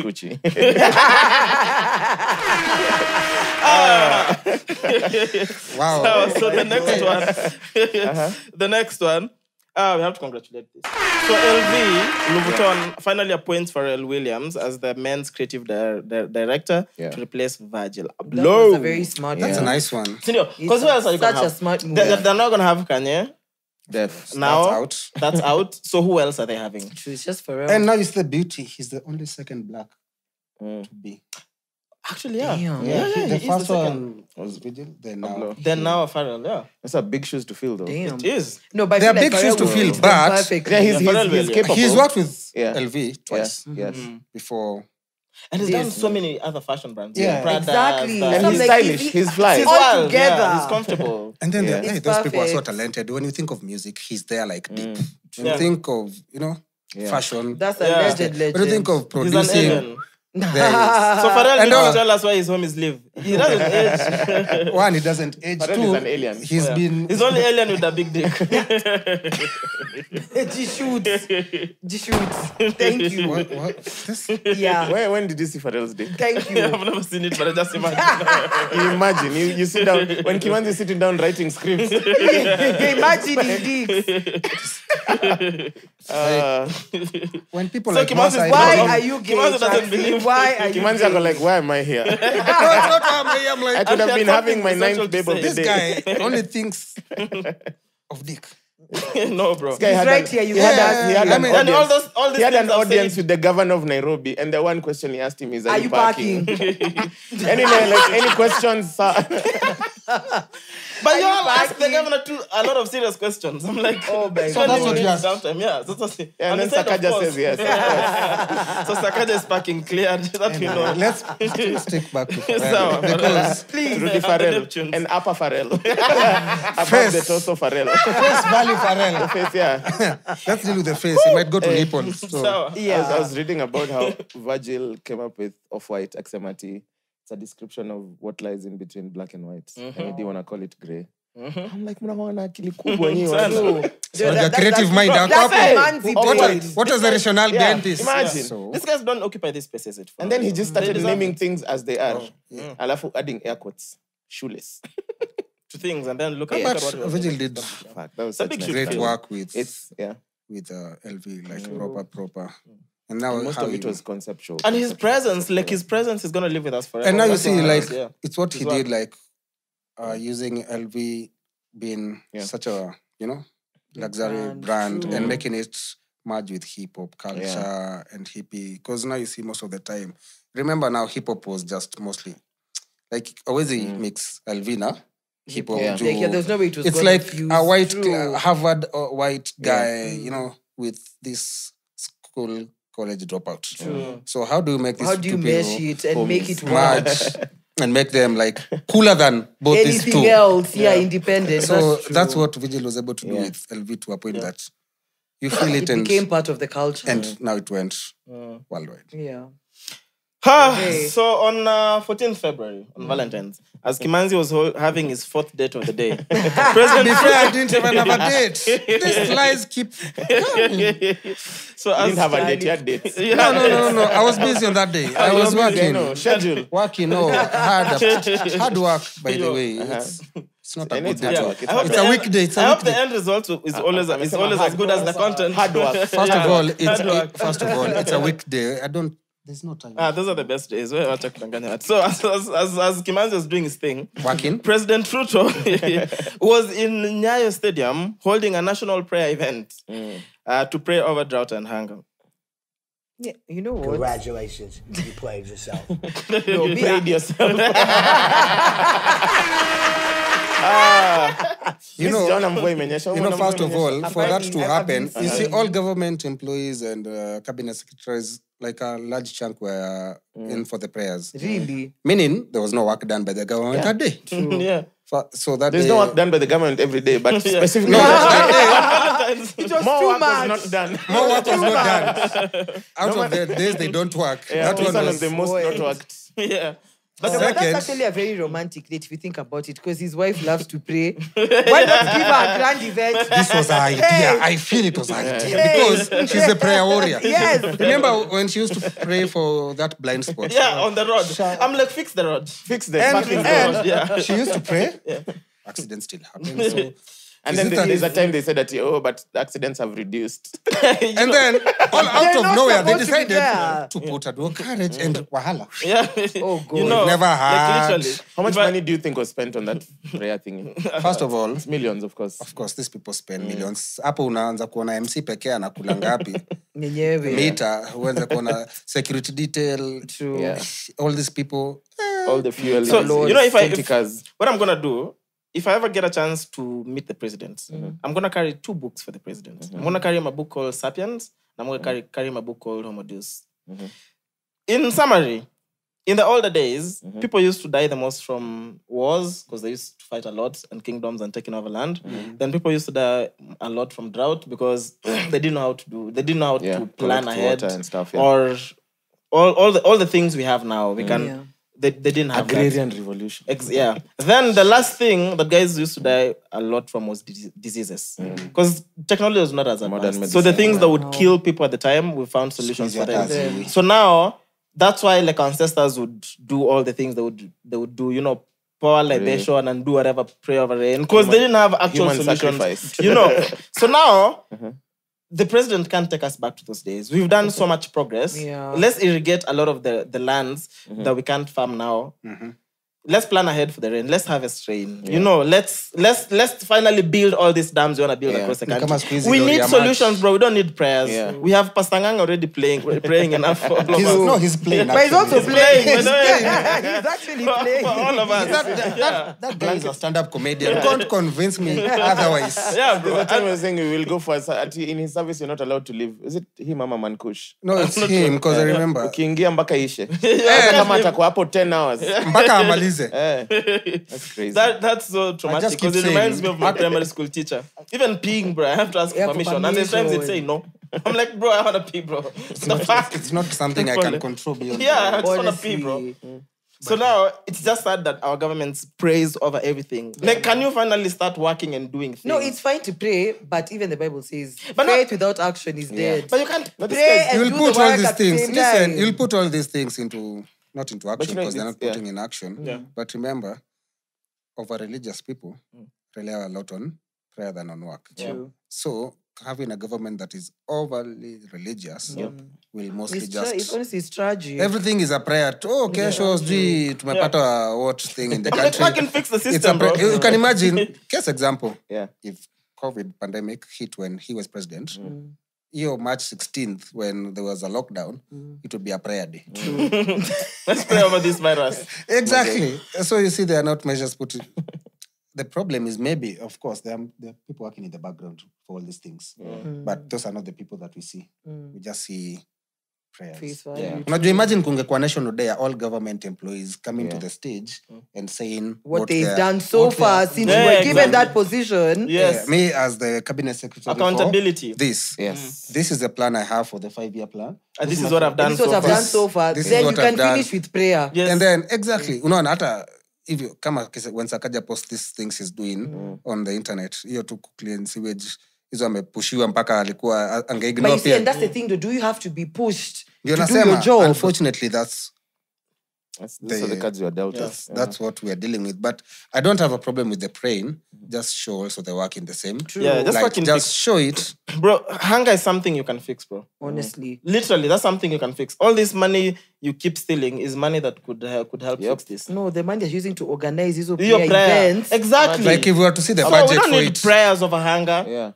coochie. wow. Oh, so the next one, the next one, ah, we have to congratulate this. So LV Louis Vuitton finally appoints Pharrell Williams as the men's creative di- di- director Yeah. to replace Virgil That was a very smart. That's a nice one. Because who else are you gonna a have? smart move. They, they're not gonna have Kanye Def. now. That's out. That's out. So who else are they having? It's just for And now it's the beauty. He's the only second black to be. Actually, yeah. Damn. Yeah, yeah, the he is first second. one was Virgil. Then now. Pablo. Then now Pharrell, yeah. That's a big shoes to fill, though. Damn. It is. No, but I There are feel like big shoes to will fill, but- Yeah, he's, Yeah, he's, Pharrell he's capable. He's worked with Yeah. LV twice mm-hmm. Yes. Mm-hmm. before. And he's done so many other fashion brands. Yeah. Prada, Exactly. Uh, stuff. And he's like, stylish. he- He's fly. He's all together. Yeah, he's comfortable. And then Yeah. the, hey, those people are so talented. When you think of music, he's there like deep. Mm. When you think of, you know, fashion. That's a Yeah. legend, legend. when you think of producing, alien. there So Pharrell And needs all- tell us why his homies live. He doesn't age. one, he doesn't age. Pharrell Two, is an alien. he's Yeah. been. He's only alien with a big dick. G shoots. G shoots. Thank you. What, what? This, Yeah. When, when did you see Pharrell's dick? Thank you. I've never seen it, but I just imagine. You imagine, you, you sit down, when Kimanzi is sitting down writing scripts, Imagine indeed. uh, when people So like Kimanzi is Why are you gay? Kimanzi doesn't believe- Why are you Kimanzi gay? like, why am I here? No, it's not how I'm, I'm like, I could have been having my ninth babe to of the this day. guy only thinks of dick. no, bro. He's had right an- here, you he had, heard a- he had I an mean- And all audience. those, all these He had an audience said. with the governor of Nairobi, and the one question he asked him is, "Are, Are you you parking?" parking? any like any questions, sir? But you you all ask the governor to a lot of serious questions. I'm like, Oh my so that's what you asked. Downtime. Yeah, that's what Yeah, and on then the side, of Sakaja says yes. so Sakaja is parking cleared. That we know. Let's stick back to So, because please, Rudy Pharrell and Upper Pharrell, above Face. the torso Pharrell. face value The Face, yeah. Let's deal with the face. It might go to nipples. So. So, I, was, I was reading about how Virgil came up with off-white axamati. It's a description of what lies in between black and white. Mm-hmm. And he didn't want to call it gray. I'm like, mnaona akili kubwa nyinyi Sana. watu." So your creative mind, That's how come- a man's What, brain. was the rationale Yeah, behind this? imagine. So, these guys don't occupy these spaces. At And then he just started naming it. things as they are. oh. yeah. Alafu adding air quotes. Shoeless. to things and then look How at much what Virgil did Fuck, that was such big nice great film. work with It's yeah. with uh, LV, like proper, proper. And now Most of it was conceptual. And his conceptual presence, stuff, like his presence is gonna live with us forever. and now you That's see, like it is, yeah. it's what he did, like uh, using LV being Yeah. such a you know luxury Brand, brand, true. and making it merge with hip hop culture and hippie. Because now you see most of the time. Remember now, hip hop was just mostly like always he mix LV now. Hip hop. Yeah. Like, yeah, there's no way it was it's gonna like a white through. Harvard uh, white guy, Mm. you know, with this school college dropout. True. So how do you make this How do you two mesh it and make it work? and make them like cooler than both these Anything two? else, yeah, independent. So that's, that's, what Virgil was able to do Yeah. with LV to a point that you feel it, it and became part of the culture. and now it went worldwide. yeah. Okay. so on uh, 14th February, on Valentine's, as Kimanzi was hol- having his fourth date of the day, President be fair, I didn't even have a date. These lies keep coming. so I as didn't have a date, you had dates. yeah, No, no, no, no. I was busy on that day. I was I working. know, schedule. Working, no, hard, hard work, by the Yo, way. It's, it's not a And good day hard to work. work. It's I hope It's the a end- weekday. It's a I hope the end result is always I'm is always as good as the content. Hard work. First of all, it's Hard work. it, first of all, it's a weekday. I don't. There's no time. Ah, those are the best days. Where wacha kudanganya watu. So as, as, as, as Kimanzi was doing his thing, Working. President Ruto was in Nyayo Stadium holding a national prayer event uh, to pray over drought and hunger. Yeah, you know what? Congratulations, you played yourself. No, You played yourself. You know, Sijaona you know, first of all, for that to happen, you see, all government employees and uh, cabinet secretaries, like a large chunk, were in mm. for the prayers. really. Meaning there was no work done by the government that day. yeah. For- So that There's day, no work done by the government every day, but specifically No, that Valentine's. It was more too work much. was not done. more work was not done. Out of the days they don't work. Yeah, that this one one was was the most Wait. not worked. yeah. But Second- that's actually a very romantic date if you think about it, because his wife loves to pray. Why not give her a grand event? this was her idea. Hey. I feel it was her idea Hey. because she's a prayer warrior. Yes. Remember when she used to pray for that blind spot? Yeah, on the road. I'm like, fix the road. Fix the And- fucking and- road. Yeah. She used to pray. Accidents still happen. So. And then Is there- there's a time they said that, oh, but accidents have reduced. and then all out of nowhere they decided to to put a dual carriage and wahala. Yeah. Oh, God. You know, Never like had. literally. How much but, money do you think was spent on that prayer thing? First of all, It's millions, of course. of course these people spend millions. Hapo unaanza kuona MC pekee anakula ngapi? Nyewe. Mita, uanze kuona security detail. True. Yeah. All these people. All the fuel. So, you know, if I- if- what I'm gonna do, if I ever get a chance to meet the president, mm-hmm. I'm gonna carry two books for the president. Mm-hmm. I'm gonna carry him a book called Sapiens, and I'm gonna mm-hmm. carry, carry him a book called Homo Deus. In summary, in the older days, people used to die the most from wars because they used to fight a lot and kingdoms and taking over land. Then people used to die a lot from drought because they didn't know how to do. They didn't know how Yeah, to plan ahead water and stuff, yeah. or all all the all the things we have now. We can. Yeah. They, they didn't have that. Agrarian revolution. Ex- yeah. Then the last thing that guys used to die a lot from was dis- diseases mm. because technology was not as Modern advanced. So the medicine, things that would kill people at the time, we found solutions for Squeeze them. tazi. So now that's why like ancestors would do all the things they would they would do. You know. Power libation and do whatever prayer over rain because they didn't have actual human solutions. sacrifice. You know, so now mm-hmm. The president can't take us back to those days. We've done so much progress. Yeah. Let's irrigate a lot of the, the lands mm-hmm. that we can't farm now. Mm-hmm. Let's plan ahead for the rain. Let's harvest rain. You know, let's let's let's finally build all these dams we want to build Yeah. across the Ni country. siku We lori need ya solutions, maji. bro. We don't need prayers. Yeah. We have Pastor Ng'ang'a already playing praying enough for all of us. no, he's playing. But he's actually. also playing. playing, He's, but he's actually For, playing. for all of us. That, that, that, that guy is a stand-up comedian. Don't convince me otherwise. yeah, There's bro. a time we were saying we will go for a, in his service you're not allowed to leave. Is it him ama Mankush? No, it's him because I remember Ukiingia mpaka ishe. Hata kama atakuwa hapo 10 hours. mpaka amalize. Eh, That's crazy. That that's so traumatic because it reminds me of my primary school teacher. Even peeing, bro, I have to ask Yeah, for for permission. And there's times they'd say no. I'm like, bro, I wanna pee, bro. the fuck? It's not something I can control beyond. Yeah, I just wanna pee, bro. Honestly. So now it's just sad that our government's praise over everything. Like, can you finally start working and doing things? No, it's fine to pray, but even the Bible says But not- faith without action is dead. but you can't. Pray and You'll do put the all these at the things. Listen, time. you'll put all these things into not into action because they're not yeah. putting in action. Yeah. But remember, over religious people mm. rely a lot on prayer than on work. Yeah. So having a government that is overly religious will mostly It's, tra- just it's honestly it's tragic. everything is a prayer. To, oh, kesho sijui tumepata what thing in the country. can fix the system, It's a bro. you can imagine. Case example. Yeah. If COVID pandemic hit when he was president, hiyo March 16th when there was a lockdown, mm. it would be a prayer day. Let's pray over this virus. Exactly. So you see, there are not measures put. in. the problem is maybe, of course, there are, there are people working in the background for all these things, mm. but those are not the people that we see. Mm. We just see prayers. Face value. Yeah. unajua imagine kungekuwa national day ya all government employees coming to the stage and saying What, they've done so far since Yeah, were given exactly. that position. Yes. Yeah, me as the cabinet secretary for Accountability. this Yes. this is the plan i have for the five year plan And this is what I've done This is what I've done so far. this this then you what can I've done. finish with prayer. Yes. and then exactly unaona hata hivyo kama kise- when sakaja post these things he's doing on the internet hiyo tu clean sewage hizo amepushiwa mpaka alikuwa angeignore you and that's the thing, though. Do you have to be pushed ndio to do your nasema unfortunately that's That's, these are the The- cards you are dealt that's, us. that's what we are dealing with but i don't have a problem with the praying just show also the work in the same Yeah, just like, fucking just fix- show it Bro, hunger is something you can fix, bro. Honestly. Literally, that's something you can fix. All this money you keep stealing is money that could uh, could help fix this. No, the money they're using to organize these prayer, prayer. events. Exactly. like if we were to see the So we budget don't for need it prayers over hunger. Yeah.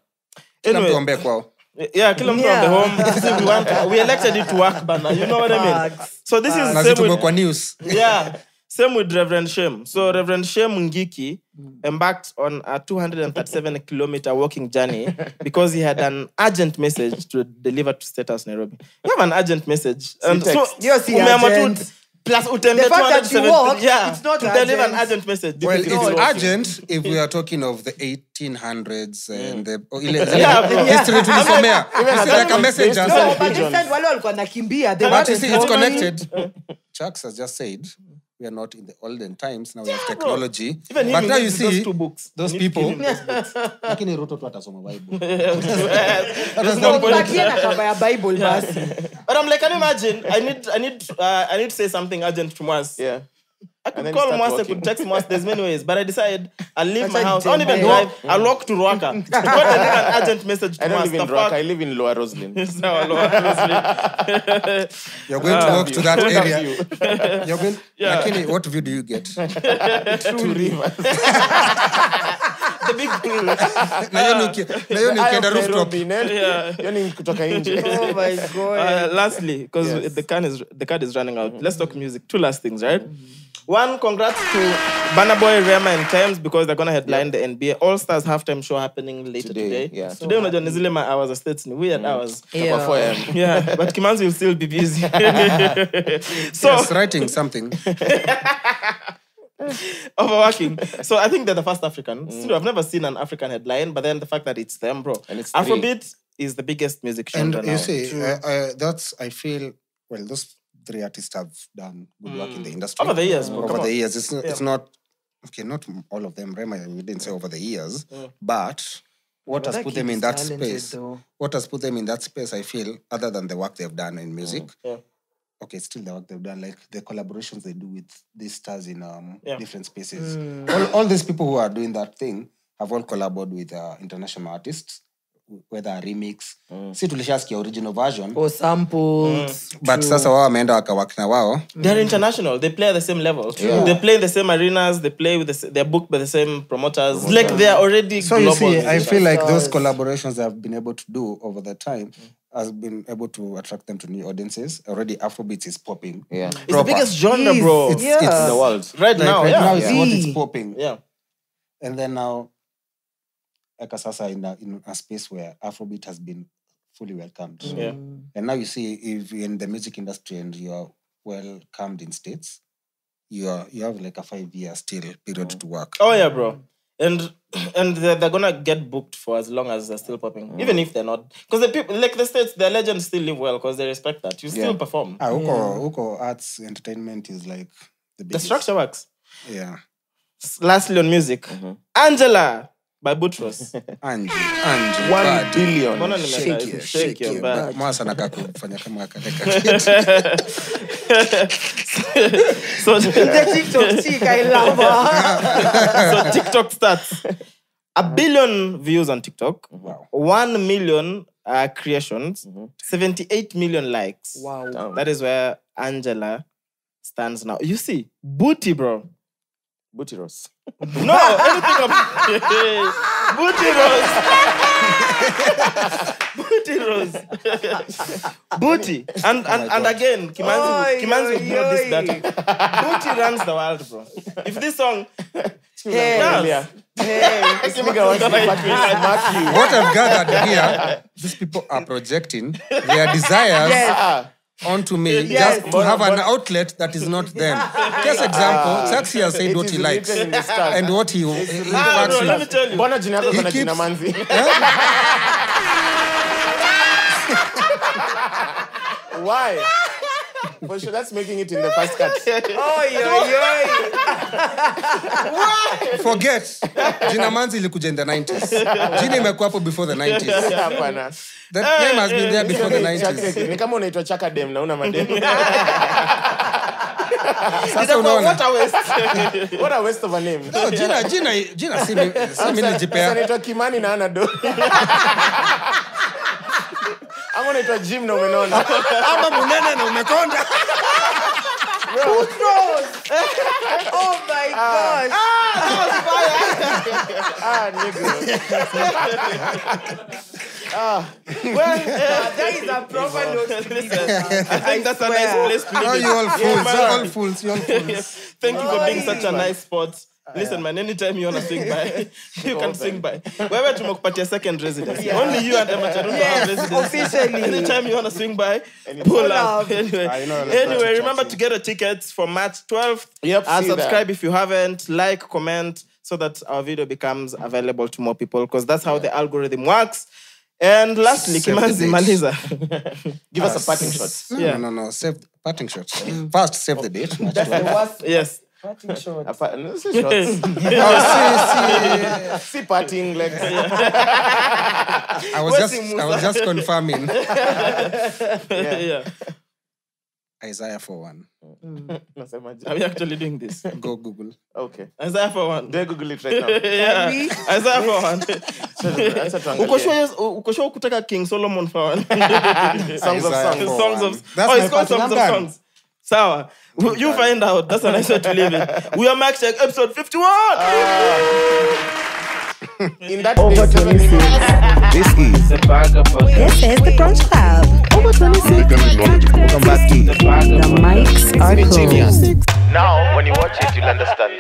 Kila Anyway, mtu ombe kwao yeah, kill them Yeah. from the home. This we want we elected it to work, but you know what I mean. So this is same with, kwa news yeah, same with Reverend Shem. So Reverend Shem Ngiki embarked on a 237 kilometer walking journey because he had an urgent message to deliver to status Nairobi. You have an urgent message, and so text. Yes, see tu- urgent. Plus The fact that you 270 walk, yeah, it's not to deliver an urgent. urgent message. well Because it's it's urgent if we are talking of the 1800s and mm. the oh, ile zile Yeah, bro. history tulisomea Even It's like a that messenger No, used to but pigeons. instead wale walikuwa nakimbia. They but you see it's connected chucks has just said we are not in the olden times now we have technology Even but now you needs those see two books. those You people give him those books. lakini ruto tu atasoma bible There's no point. Tupatie na cover ya Bible basi. But I'm like, can you imagine? I need, I need, uh, I need to say something urgent to Mwass. Yeah. I could call Master, I could text Master. There's many ways, but I decided I'll leave my house. I don't even drive. I'll walk to Ruaka. to an urgent message to I don't Master. live in Ruaka. I live in Lower Roslyn. So, Lower Roslyn. you're going to walk to that area you? you're going Yeah. lakini what view do you get Two rivers. the big pool. na hiyo ni ukienda rooftop Hiyo ni kutoka nje. Oh my God. Uh, lastly, because Yes. the card is the card is running out. Let's talk music. Two last things, right? One, congrats to Burna Boy, Rema, and Tems because they're gonna headline the NBA All Stars halftime show happening later Today, today. yeah. Today, unajua ni zile ma hours of states ni weird hours. Yeah. Before, um, Yeah, but Kimanzi will still be busy. so yes writing something overworking. So I think they're the first African. Still, I've never seen an African headline, but then the fact that it's them, bro. And it's three. Afrobeat is the biggest music show. and you now. see uh, uh, that's i feel well those three artists have done good work in the industry Over the years, bro, over come the on. years it's, not- it's not okay not all of them Rema, we didn't say over the years Mm. but what But has put them in that space though. what has put them in that space i feel other than the work they've done in music Yeah. okay still the work they've done like the collaborations they do with these stars in um, Yeah. different spaces all, all these people who are doing that thing have all collaborated with uh, international artists whether remix si tulishasikia original version Or samples. but sasa wao wameenda wakawakna wao They're international. They play at the same level. They play in the same arenas. They play with the, they're booked by the same promoters. Like they're already so you see i feel like those collaborations they have been able to do over the time has been able to attract them to new audiences already afrobeats is popping Yeah. it's the biggest genre, bro. It's- Yeah. it's- the world. right like now, right yeah. now it's yeah. what it's popping Yeah. and then now eka sasa in a, in a space where afrobeat has been fully welcomed Yeah. and now you see if you're in the music industry and you're welcomed in states you are you have like a five year still period to work Oh yeah, bro. And and they're, they're gonna get booked for as long as they're still popping, even if they're not. Because the people, like the states, their legends still live well because they respect that. You still Yeah. perform. ah, uko, yeah. uko arts entertainment is like the The structure works. yeah S- Lastly, on music, Angela by Butros. Anji, Anji. One bad. billion. Mbona nimeka- Shake your- shake your back. kufanya kama akadeka so The TikTok chick, I love her. so TikTok stats. A billion views on TikTok. Wow. One million uh, creations. 78 million likes. Wow. That is where Angela stands now. You see, booty, bro. Booty Ross. No, anything of booty rose. booty rose. booty. And and, oh and again, Kimanzi, oh, Kimanzi oi, know this better. Booty runs the world, bro. If this song Hey, hey. What I've gathered here, these people are projecting their desires Yes. Onto me Yes. just to have an outlet that is not them. Just example, Chaxy has said It what is he likes written in the stars. and what he, he Ah, fucks bro, let me tell you. mbona jina yako He kuna jina manzi why for sure that's making it in the first cut oh, yo, yo. Forget. Jina Manzi ilikuja in the 90s. Jina imekuwa hapo before the 90s. hapana That name has been there before the 90s. ni kama unaitwa chaka dem na una madem Sasa unaona. What a waste. what a waste of a name No, jina jina jina si mimi si mimi Sasa naitwa kimani na ana do ama unaitwa jim na umenona Ama munene na umekonda. Oh my ah. gosh. ah that was fire. ah, nigga ah. Well, uh, That is a proper note to be I think that's a nice place to Oh, leave you all fools. You all fools. You all fools. Thank you for being such a nice sport. Listen man, anytime you wanna swing by, you can swing by. Wewe tumekupatia second residence. Only you and Emma Charunga have Yes, residence. officially. Anytime you wanna swing by, pull Pull up. up. Anyway, Ah, you know, let's go anyway, remember to get a ticket for March 12th. Yep, and see that. subscribe if you haven't. Like, comment, so that our video becomes available to more people. Because that's how the algorithm works. And lastly, Save Kimanzi. Maliza. give us a parting shot No, Yeah. no, no, no. Save parting shots. First, save the date. March That's the worst Yes. Parting shot. A pa- no, say shots. Oh, see parting like see, see. I was just, I was just confirming. yeah. Isaiah 4 1. Nasemaje? Are we actually doing this? Go Google. okay Isaiah for one. do I google it right now yeah. we? Isaiah for one. Acha tuangalie. Uko sure yes- uko sure kutaka King Solomon for one? songs of Isaiah songs for songs one. of That's Oh, my it's called parting. songs I'm of done. songs. Sawa. You find out. That's a nice way to leave it. We are Mic Cheque episode 51. Ah. in that Over 26. This is The Bagger Podcast. This is the Brunch Club. Over 26. Welcome back to The mics are closed. now when you watch it you'll understand